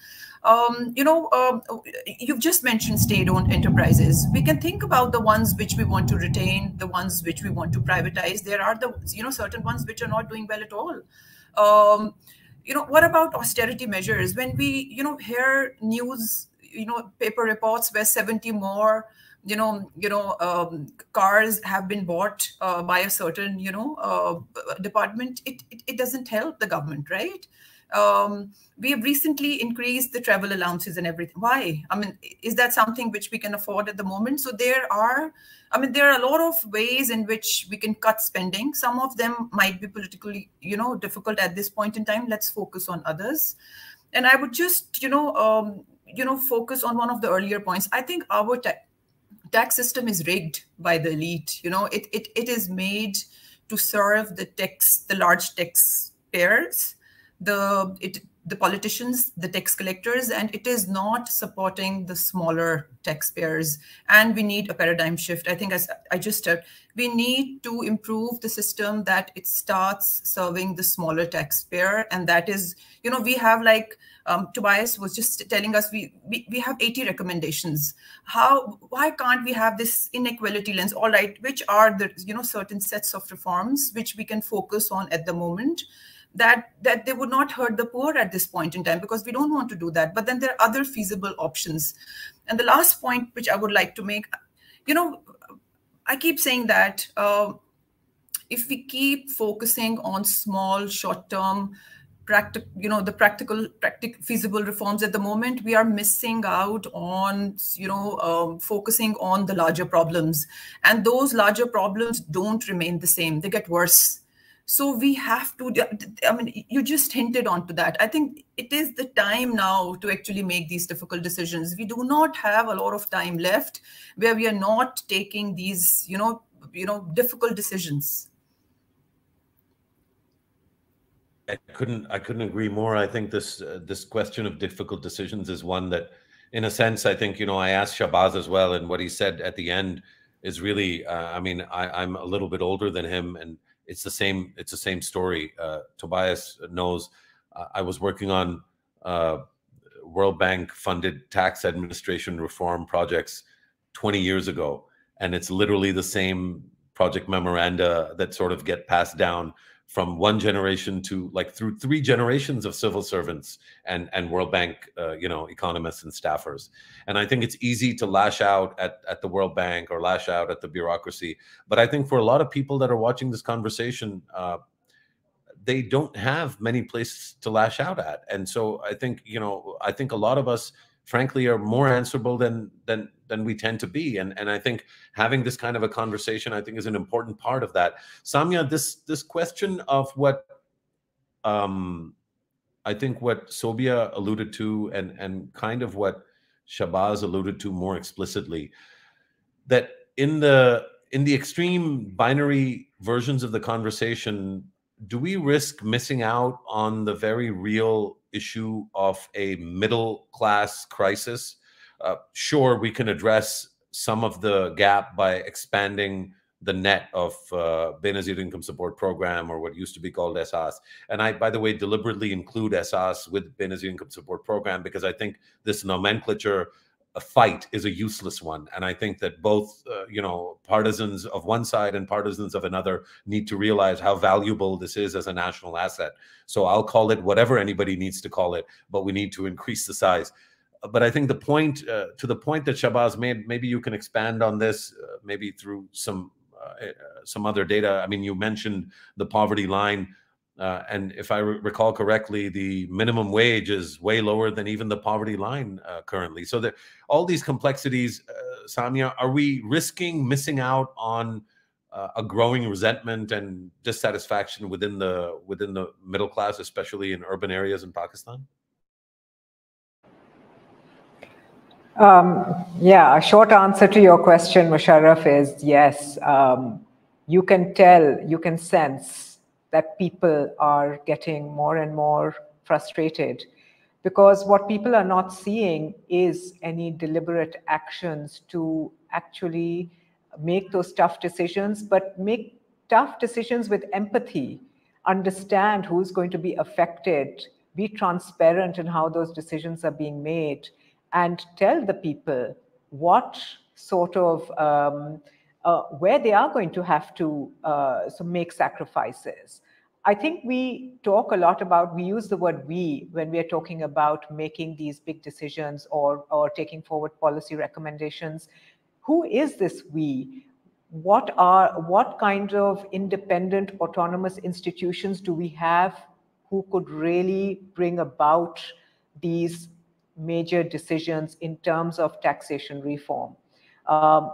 Speaker 3: Um, you know uh, you've just mentioned state-owned enterprises. We can think about the ones which we want to retain the ones which we want to privatize. There are the you know certain ones which are not doing well at all. Um, you know what about austerity measures? When we you know hear news you know paper reports where 70 more you know you know um, cars have been bought uh, by a certain you know uh, department. It, it, it doesn't help the government right? Um, we have recently increased the travel allowances and everything. Why? I mean is that something which we can afford at the moment? So there are i mean there are a lot of ways in which we can cut spending. Some of them might be politically you know difficult at this point in time. Let's focus on others. And i would just you know um, you know focus on one of the earlier points i think our ta tax system is rigged by the elite you know it it, it is made to serve the tax the large taxpayers the it the politicians, the tax collectors, and it is not supporting the smaller taxpayers. And we need a paradigm shift. I think, as I just said, we need to improve the system that it starts serving the smaller taxpayer. And that is, you know, we have like um, Tobias was just telling us, we, we we have 80 recommendations. How why can't we have this inequality lens? All right, which are the you know certain sets of reforms which we can focus on at the moment that that they would not hurt the poor at this point in time because we don't want to do that but then there are other feasible options and the last point which i would like to make you know i keep saying that uh, if we keep focusing on small short term practical you know the practical practical feasible reforms at the moment we are missing out on you know um, focusing on the larger problems. And those larger problems don't remain the same. They get worse. So we have to i mean you just hinted onto that. I think it is the time now to actually make these difficult decisions. We do not have a lot of time left where we are not taking these you know you know difficult decisions
Speaker 1: i couldn't i couldn't agree more. I think this uh, this question of difficult decisions is one that in a sense i think you know i asked Shahbaz as well and what he said at the end is really uh, i mean I, i'm a little bit older than him and it's the same it's the same story. Uh, tobias knows uh, i was working on uh, world bank funded tax administration reform projects 20 years ago and it's literally the same project memoranda that sort of get passed down from one generation to like through three generations of civil servants and and World Bank uh, you know economists and staffers. And I think it's easy to lash out at at the World Bank or lash out at the bureaucracy. But I think for a lot of people that are watching this conversation uh, they don't have many places to lash out at. And so I think you know I think a lot of us frankly are more answerable than than than we tend to be and and i think having this kind of a conversation i think is an important part of that samia this this question of what um i think what sobia alluded to and and kind of what Shahbaz alluded to more explicitly that in the in the extreme binary versions of the conversation do we risk missing out on the very real issue of a middle class crisis. Uh, sure, we can address some of the gap by expanding the net of uh, Benazir Income Support Program or what used to be called Ehsaas. And I, by the way, deliberately include Ehsaas with Benazir Income Support Program because I think this nomenclature fight is a useless one. And I think that both, uh, you know, partisans of one side and partisans of another need to realize how valuable this is as a national asset. So I'll call it whatever anybody needs to call it, but we need to increase the size. But I think the point, uh, to the point that Shahbaz made, maybe you can expand on this, uh, maybe through some uh, some other data. I mean, you mentioned the poverty line. Uh, and if I re recall correctly, the minimum wage is way lower than even the poverty line uh, currently. So all these complexities, uh, Samia, are we risking missing out on uh, a growing resentment and dissatisfaction within the within the middle class, especially in urban areas in Pakistan?
Speaker 4: Um, yeah, a short answer to your question, Mosharraf, is yes. Um, you can tell, you can sense that people are getting more and more frustrated because what people are not seeing is any deliberate actions to actually make those tough decisions, but make tough decisions with empathy, understand who's going to be affected, be transparent in how those decisions are being made and tell the people what sort of um, uh, where they are going to have to uh, so make sacrifices. I think we talk a lot about, we use the word we when we are talking about making these big decisions or, or taking forward policy recommendations. Who is this we? What are, what kind of independent autonomous institutions do we have who could really bring about these major decisions in terms of taxation reform. Um,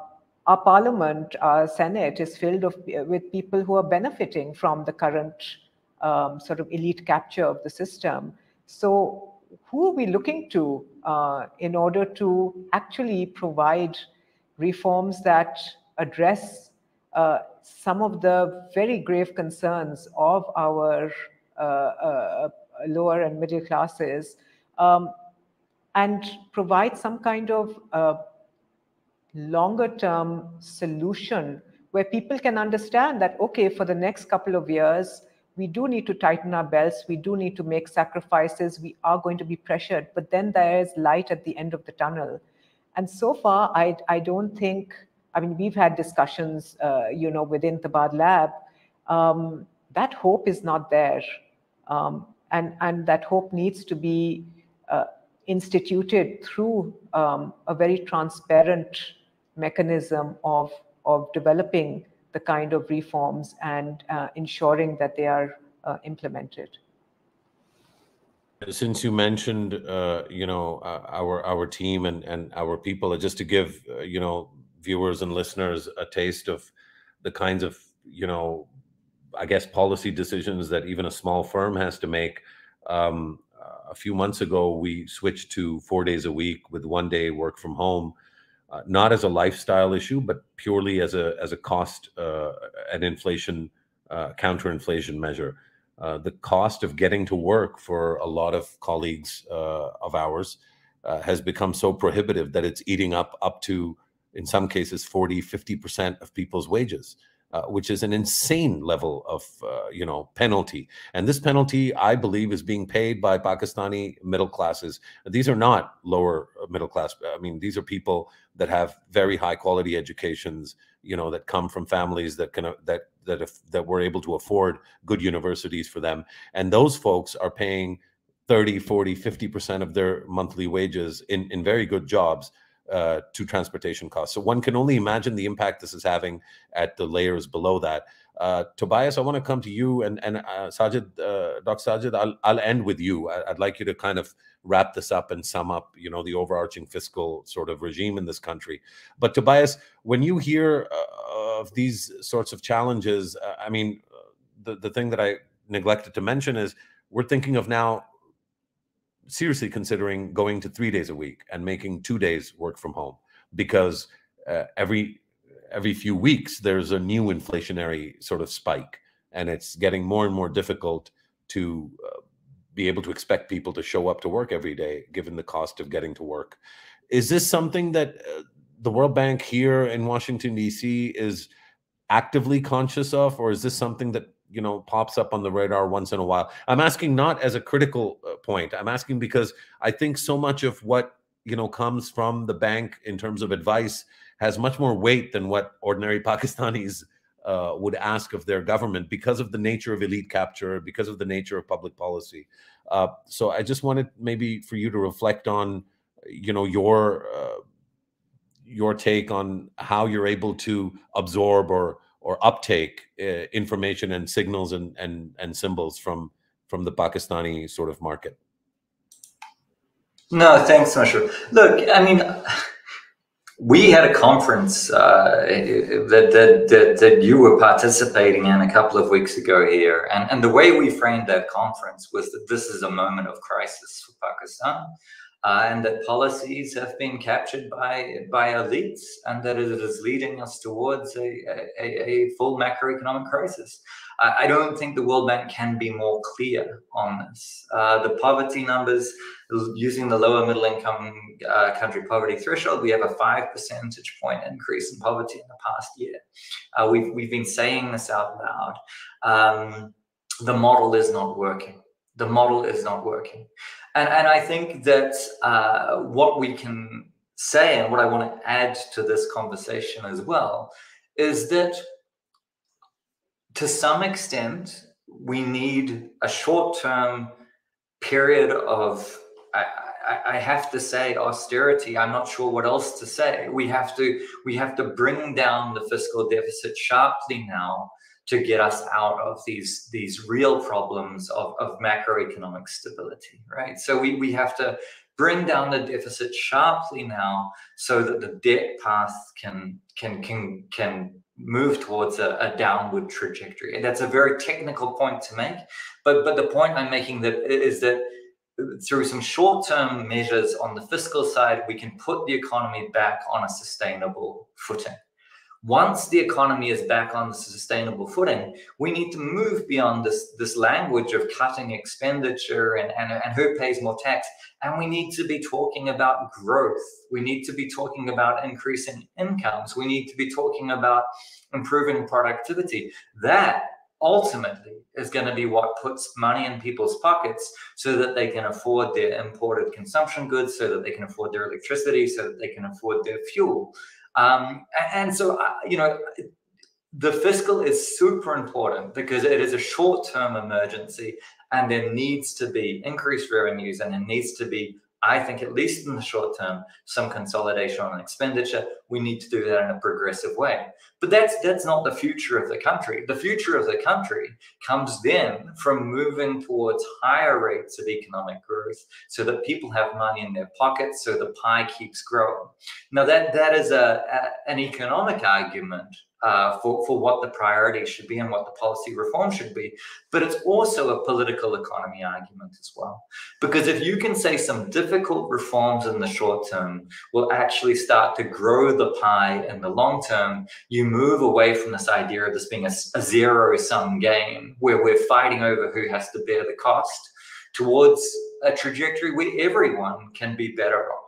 Speaker 4: our parliament, our Senate is filled of, with people who are benefiting from the current um, sort of elite capture of the system. So who are we looking to uh, in order to actually provide reforms that address uh, some of the very grave concerns of our uh, uh lower and middle classes um, and provide some kind of uh, longer term solution where people can understand that, okay, for the next couple of years, we do need to tighten our belts, we do need to make sacrifices, we are going to be pressured, but then there is light at the end of the tunnel. And so far, I, I don't think, I mean, we've had discussions, uh, you know, within Tabadlab. Um, that hope is not there. Um, and, and that hope needs to be uh, instituted through um, a very transparent mechanism of, of developing the kind of reforms and uh, ensuring that they are uh, implemented.
Speaker 1: Since you mentioned, uh, you know, uh, our our team and and our people, just to give uh, you know viewers and listeners a taste of the kinds of you know, I guess policy decisions that even a small firm has to make. Um, a few months ago, we switched to four days a week with one day work from home, uh, not as a lifestyle issue, but purely as a as a cost uh, inflation uh, counter inflation measure. Uh, the cost of getting to work for a lot of colleagues uh, of ours uh, has become so prohibitive that it's eating up up to in some cases 40 50% of people's wages uh, which is an insane level of uh, you know penalty. And this penalty, I believe, is being paid by Pakistani middle classes. These are not lower uh, middle class. I mean, these are people that have very high quality educations. You know, that come from families that can uh, that that if, that were able to afford good universities for them, and those folks are paying 30 40 50% of their monthly wages in in very good jobs uh, to transportation costs. So one can only imagine the impact this is having at the layers below that. Uh, Tobias, I want to come to you and and uh, Sajid, uh, Dr. Sajid, I'll I'll end with you. I, would like you to kind of wrap this up and sum up, you know, the overarching fiscal sort of regime in this country. But Tobias, when you hear uh, of these sorts of challenges, uh, I mean, uh, the the thing that I neglected to mention is we're thinking of now seriously considering going to three days a week and making two days work from home because uh, every every few weeks there's a new inflationary sort of spike and it's getting more and more difficult to uh, be able to expect people to show up to work every day given the cost of getting to work. Is this something that uh, the world bank here in washington d.c is actively conscious of, or is this something that you know pops up on the radar once in a while? I'm asking not as a critical uh, point. I'm asking because I think so much of what you know comes from the bank in terms of advice has much more weight than what ordinary Pakistanis uh, would ask of their government because of the nature of elite capture, because of the nature of public policy. Uh, so I just wanted maybe for you to reflect on, you know, your uh, your take on how you're able to absorb or or uptake uh, information and signals and and and symbols from from the Pakistani sort of market.
Speaker 6: No, thanks, Mosharraf. Look, I mean, we had a conference uh, that, that, that, that you were participating in a couple of weeks ago here. And, and the way we framed that conference was that this is a moment of crisis for Pakistan. Uh, and that policies have been captured by by elites, and that it is leading us towards a, a, a full macroeconomic crisis. I, don't think the World Bank can be more clear on this. Uh, the poverty numbers, using the lower middle income uh, country poverty threshold, we have a five percentage point increase in poverty in the past year. Uh, we've we've been saying this out loud. Um, the model is not working. The model is not working. And, and I think that uh, what we can say and what I want to add to this conversation as well is that to some extent, we need a short term period of, I, I, I, have to say, austerity. I'm not sure what else to say. We have to, we have to bring down the fiscal deficit sharply now to get us out of these these real problems of, of macroeconomic stability, right? So we, we have to bring down the deficit sharply now so that the debt path can can can can move towards a, a, downward trajectory. And that's a very technical point to make. But but the point I'm making that is that through some short-term measures on the fiscal side, we can put the economy back on a sustainable footing. Once the economy is back on the sustainable footing, we need to move beyond this, this language of cutting expenditure and, and, and who pays more tax. And we need to be talking about growth. We need to be talking about increasing incomes. We need to be talking about improving productivity. That ultimately is going to be what puts money in people's pockets so that they can afford their imported consumption goods, so that they can afford their electricity, so that they can afford their fuel. Um, and so, uh, you know, the fiscal is super important because it is a short term emergency and there needs to be increased revenues and there needs to be I think, at least in the short term, some consolidation on expenditure. We need to do that in a progressive way. But that's that's not the future of the country. The future of the country comes then from moving towards higher rates of economic growth, so that people have money in their pockets, so the pie keeps growing. Now that that is a, a an economic argument uh, for, for what the priorities should be and what the policy reform should be. But it's also a political economy argument as well. Because if you can say some difficult reforms in the short term will actually start to grow the pie in the long term, you move away from this idea of this being a, a zero sum game where we're fighting over who has to bear the cost towards a trajectory where everyone can be better off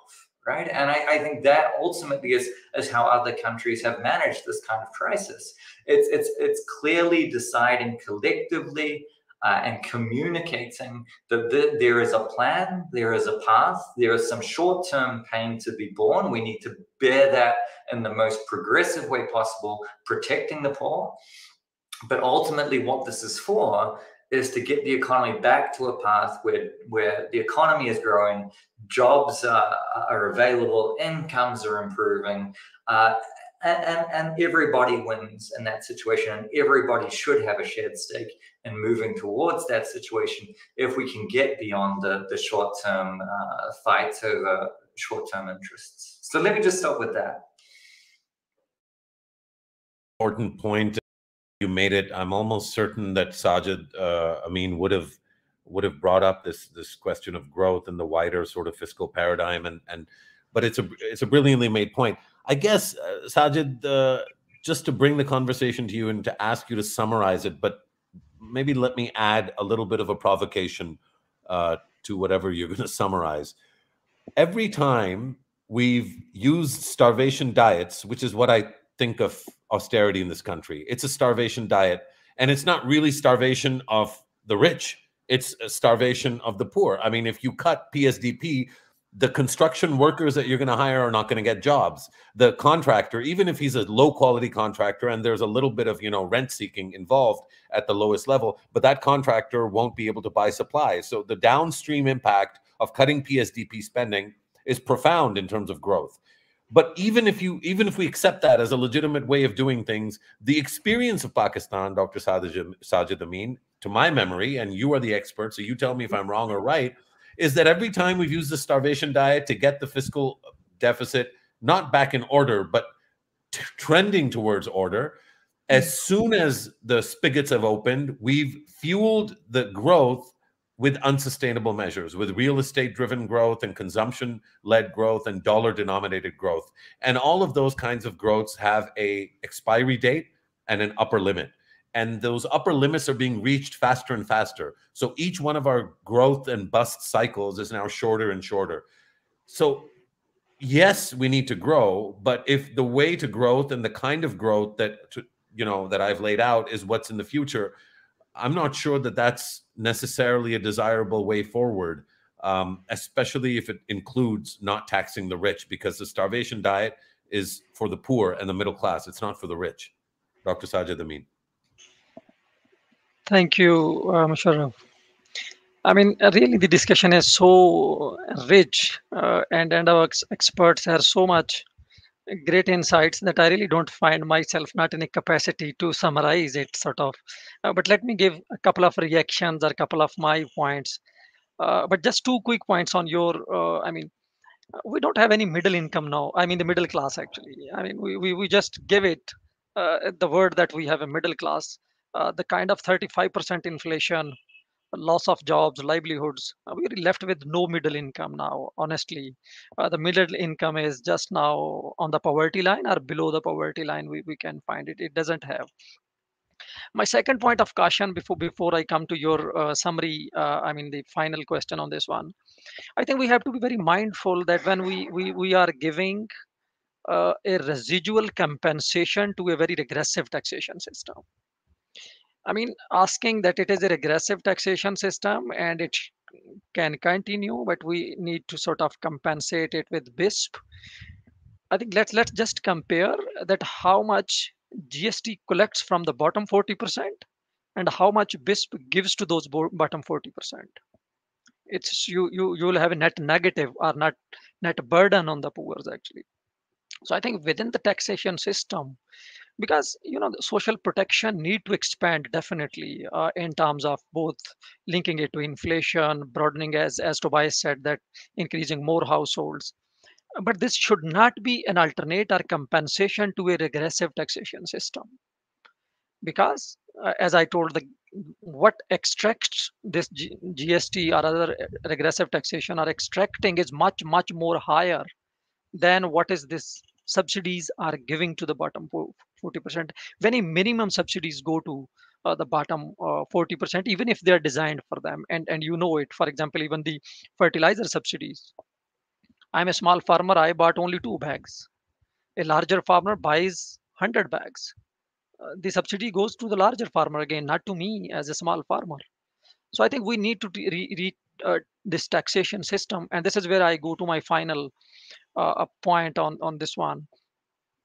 Speaker 6: right? And I, I, think that ultimately is is how other countries have managed this kind of crisis. It's it's it's clearly deciding collectively uh, and communicating that the, there is a plan, there is a path, there is some short term pain to be borne. We need to bear that in the most progressive way possible, protecting the poor. But ultimately, what this is for is to get the economy back to a path where where the economy is growing, jobs are, are available, incomes are improving, uh, and, and, everybody wins in that situation. And everybody should have a shared stake in moving towards that situation if we can get beyond the, the short term uh, fight over short term interests. So let me just stop with that.
Speaker 1: Important point you made it. I'm almost certain that Sajid uh, Amin would have would have brought up this this question of growth and the wider sort of fiscal paradigm and and but it's a it's a brilliantly made point. I guess uh, Sajid, uh, just to bring the conversation to you and to ask you to summarize it, but maybe let me add a little bit of a provocation uh, to whatever you're going to summarize. Every time we've used starvation diets, which is what I think of austerity in this country. It's a starvation diet. And it's not really starvation of the rich, it's starvation of the poor. I mean, if you cut PSDP, the construction workers that you're going to hire are not going to get jobs. The contractor, even if he's a low quality contractor and there's a little bit of, you know, rent seeking involved at the lowest level, but that contractor won't be able to buy supplies. So the downstream impact of cutting PSDP spending is profound in terms of growth. But even if you even if we accept that as a legitimate way of doing things, the experience of Pakistan, Dr. Sajid, Sajid Amin, to my memory, and you are the expert, so you tell me if I'm wrong or right, is that every time we've used the starvation diet to get the fiscal deficit not back in order, but trending towards order, as mm. soon as the spigots have opened, we've fueled the growth with unsustainable measures, with real estate driven growth and consumption led growth and dollar denominated growth. And all of those kinds of growths have a expiry date and an upper limit. And those upper limits are being reached faster and faster. So each one of our growth and bust cycles is now shorter and shorter. So yes, we need to grow, but if the way to growth and the kind of growth that to, you know that I've laid out is what's in the future, I'm not sure that that's necessarily a desirable way forward, um, especially if it includes not taxing the rich, because the starvation diet is for the poor and the middle class. It's not for the rich. Dr. Sajid Amin.
Speaker 5: Thank you, uh, Mosharraf. I mean, really, the discussion is so rich, uh, and and our ex experts are so much great insights that I really don't find myself not in a capacity to summarize it, sort of. Uh, but let me give a couple of reactions or a couple of my points. Uh, but just two quick points on your. Uh, I mean, we don't have any middle income now. I mean, the middle class actually. I mean, we we, we just give it uh, the word that we have a middle class. Uh, the kind of 35% inflation loss of jobs, livelihoods. Uh, we're left with no middle income now, honestly. Uh, the middle income is just now on the poverty line or below the poverty line. We, we can find it. It doesn't have. My second point of caution before before I come to your uh, summary, uh, I mean the final question on this one, I think we have to be very mindful that when we we we are giving uh, a residual compensation to a very regressive taxation system I mean, asking that it is a regressive taxation system and it can continue, but we need to sort of compensate it with BISP. I think let's let's just compare that how much GST collects from the bottom 40% and how much BISP gives to those bottom 40%. It's you you you will have a net negative or not net burden on the poor actually. So I think within the taxation system, because you know the social protection need to expand definitely uh, in terms of both linking it to inflation broadening as as tobias said that increasing more households. But this should not be an alternate or compensation to a regressive taxation system. Because uh, as i told the what extracts this G- gst or other regressive taxation are extracting is much much more higher than what is this subsidies are giving to the bottom 40%. When a minimum subsidies go to uh, the bottom uh, 40%, even if they're designed for them, and, and you know it, for example, even the fertilizer subsidies. I'm a small farmer, I bought only two bags. A larger farmer buys 100 bags. Uh, the subsidy goes to the larger farmer again, not to me as a small farmer. So I think we need to re, re uh, this taxation system, and this is where I go to my final uh, point on on this one.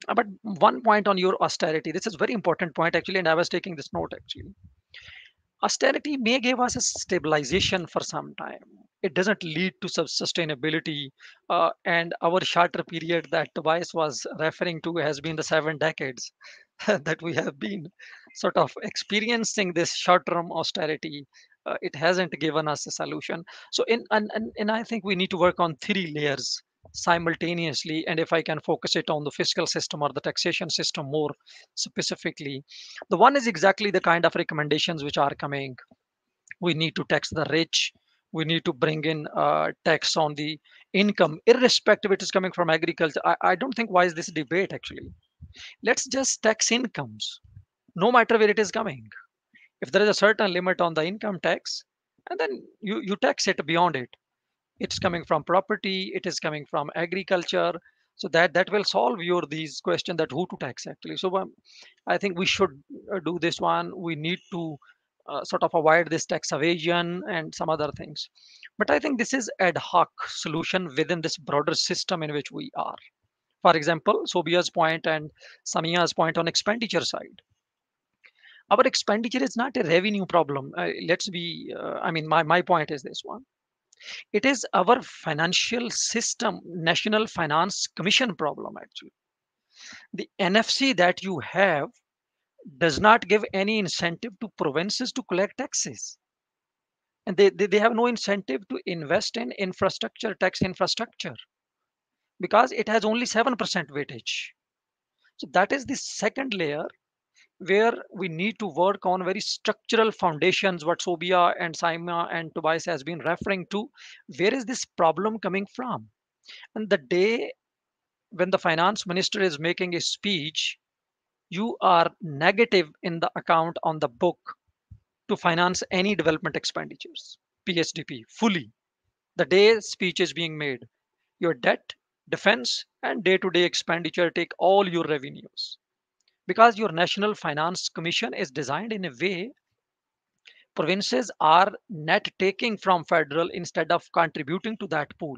Speaker 5: Uh, but one point on your austerity this is very important point actually and i was taking this note actually. Austerity may give us a stabilization for some time. It doesn't lead to sustainability uh, and our shorter period that tobias was referring to has been the seven decades that we have been sort of experiencing this short-term austerity. Uh, it hasn't given us a solution. So in and, and and i think we need to work on three layers simultaneously and if i can focus it on the fiscal system or the taxation system more specifically the one is exactly the kind of recommendations which are coming. We need to tax the rich. We need to bring in uh, tax on the income irrespective it is coming from agriculture. I, I don't think why is this debate actually? Let's just tax incomes no matter where it is coming. If there is a certain limit on the income tax and then you you tax it beyond it it's coming from property it is coming from agriculture. So that that will solve your these question that who to tax actually. So um, i think we should uh, do this one. We need to uh, sort of avoid this tax evasion and some other things. But i think this is ad hoc solution within this broader system in which we are. For example sobia's point and samia's point on expenditure side. Our expenditure is not a revenue problem. Uh, let's be uh, i mean my, my point is this one it is our financial system, National Finance Commission problem, actually. The NFC that you have does not give any incentive to provinces to collect taxes. And they, they, they have no incentive to invest in infrastructure, tax infrastructure, because it has only 7% weightage. So that is the second layer where we need to work on very structural foundations what sobia and samia and tobias has been referring to. Where is this problem coming from? And the day when the finance minister is making a speech you are negative in the account on the book to finance any development expenditures psdp fully. The day speech is being made your debt defense and day-to-day expenditure take all your revenues because your national finance commission is designed in a way provinces are net taking from federal instead of contributing to that pool.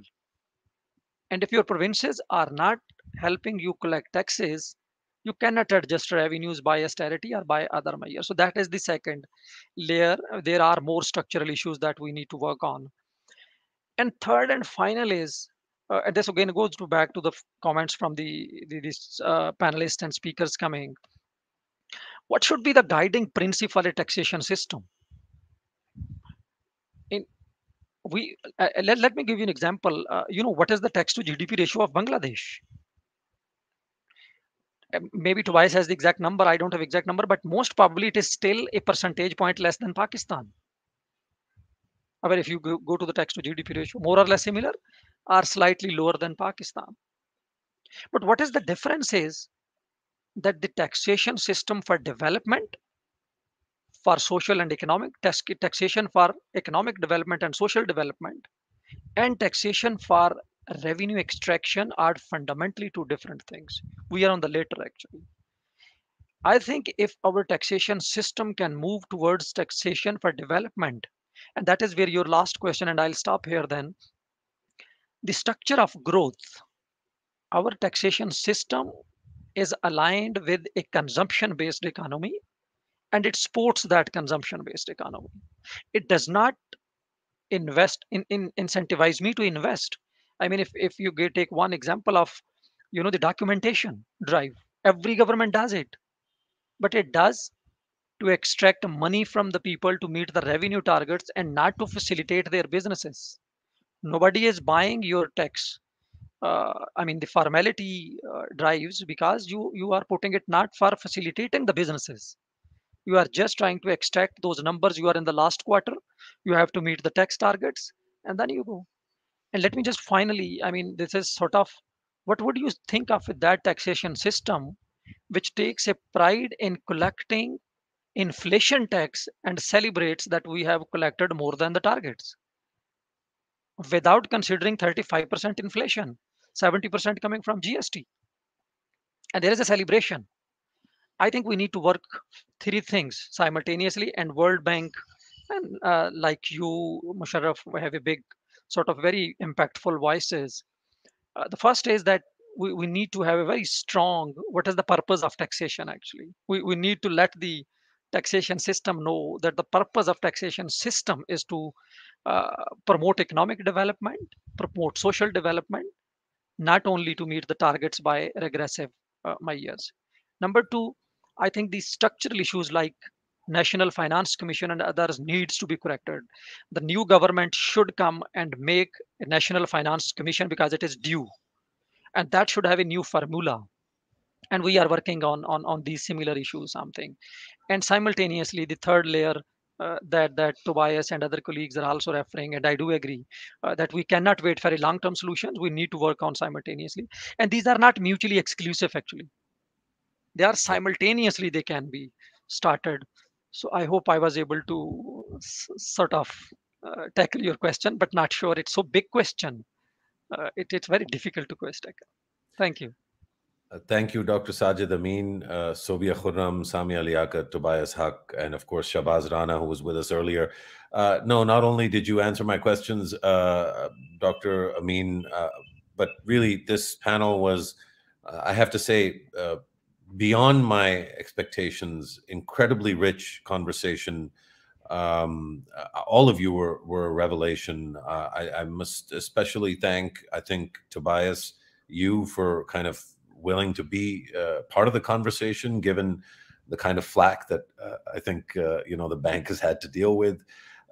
Speaker 5: And if your provinces are not helping you collect taxes you cannot adjust revenues by austerity or by other measures so that is the second layer. There are more structural issues that we need to work on. And third and final is uh, and this again goes to back to the comments from the, the uh, panelists and speakers coming. What should be the guiding principle for a taxation system? In we uh, let, let me give you an example. Uh, you know what is the tax to GDP ratio of Bangladesh? Um, maybe Tobias has the exact number. I don't have exact number, but most probably it is still a percentage point less than Pakistan. But if you go, go to the tax to GDP ratio, more or less similar, are slightly lower than Pakistan. But what is the difference is that the taxation system for development, for social and economic, tax, taxation for economic development and social development, and taxation for revenue extraction are fundamentally two different things. We are on the later actually. I think if our taxation system can move towards taxation for development, and that is where your last question, and I'll stop here then, the structure of growth, our taxation system is aligned with a consumption based economy and it supports that consumption based economy. It does not invest in, in incentivize me to invest. I mean, if, if you take one example of, you know, the documentation drive, every government does it, but it does to extract money from the people to meet the revenue targets and not to facilitate their businesses nobody is buying your tax uh, i mean the formality uh, drives because you you are putting it not for facilitating the businesses. You are just trying to extract those numbers. You are in the last quarter. You have to meet the tax targets and then you go. And let me just finally i mean this is sort of what would you think of that taxation system which takes a pride in collecting inflation tax and celebrates that we have collected more than the targets without considering 35% inflation, 70% coming from GST. And there is a celebration. I think we need to work three things simultaneously, and World Bank and uh, like you, Mosharraf, have a big sort of very impactful voices. Uh, the first is that we, we need to have a very strong what is the purpose of taxation actually we, we need to let the taxation system know that the purpose of taxation system is to promote economic development, promote social development, not only to meet the targets by regressive uh, measures. Number two, I think these structural issues like National Finance Commission and others needs to be corrected. The new government should come and make a National Finance Commission because it is due. And that should have a new formula. And we are working on, on, on these similar issues, something. And simultaneously, the third layer uh, that that Tobias and other colleagues are also referring, and I do agree uh, that we cannot wait for a long-term solutions. We need to work on simultaneously, and these are not mutually exclusive. Actually, they are simultaneously they can be started. So I hope I was able to sort of uh, tackle your question, but not sure. It's so big question. Uh, it, it's very difficult to question. Thank you.
Speaker 1: Uh, thank you, Dr. Sajid Amin, uh, Sobia Khurram, Samia Liaquat, Tobias Haque, and of course Shahbaz Rana, who was with us earlier. Uh, no, not only did you answer my questions, uh, Dr. Amin, uh, but really this panel was, uh, I have to say, beyond my expectations, incredibly rich conversation. Um, all of you were, were a revelation. I, I must especially thank, I think, Tobias, you for kind of willing to be uh, part of the conversation, given the kind of flack that uh, I think uh, you know the bank has had to deal with.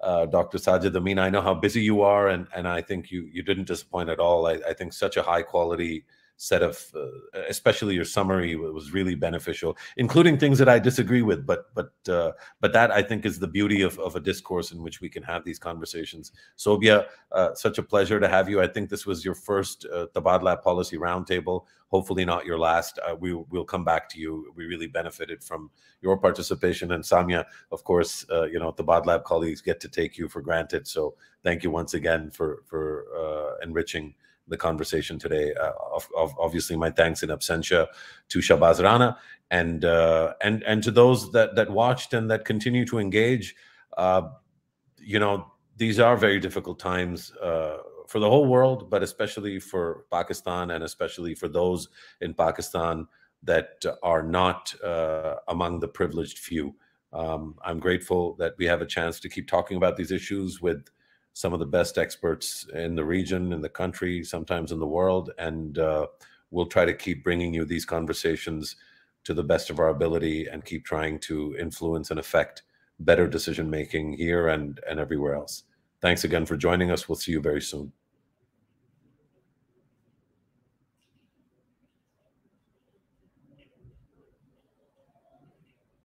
Speaker 1: Uh, Dr. Sajid Amin, I know how busy you are, and and I think you you didn't disappoint at all. I, I think such a high quality set of uh, especially your summary was really beneficial including things that i disagree with but but uh, but that i think is the beauty of, of a discourse in which we can have these conversations. Sobia uh, such a pleasure to have you. I think this was your first uh, Tabadlab policy roundtable hopefully not your last. Uh, we, we'll come back to you. We really benefited from your participation. And samia of course uh, you know the lab colleagues get to take you for granted. So thank you once again for for uh, enriching the conversation today. Uh, of, of, obviously, my thanks in absentia to Shahbaz Rana and uh, and and to those that that watched and that continue to engage. Uh, you know, these are very difficult times uh, for the whole world, but especially for Pakistan and especially for those in Pakistan that are not uh, among the privileged few. Um, I'm grateful that we have a chance to keep talking about these issues with some of the best experts in the region, in the country, sometimes in the world. And uh, we'll try to keep bringing you these conversations to the best of our ability and keep trying to influence and affect better decision making here and, and everywhere else. Thanks again for joining us. We'll see you very soon.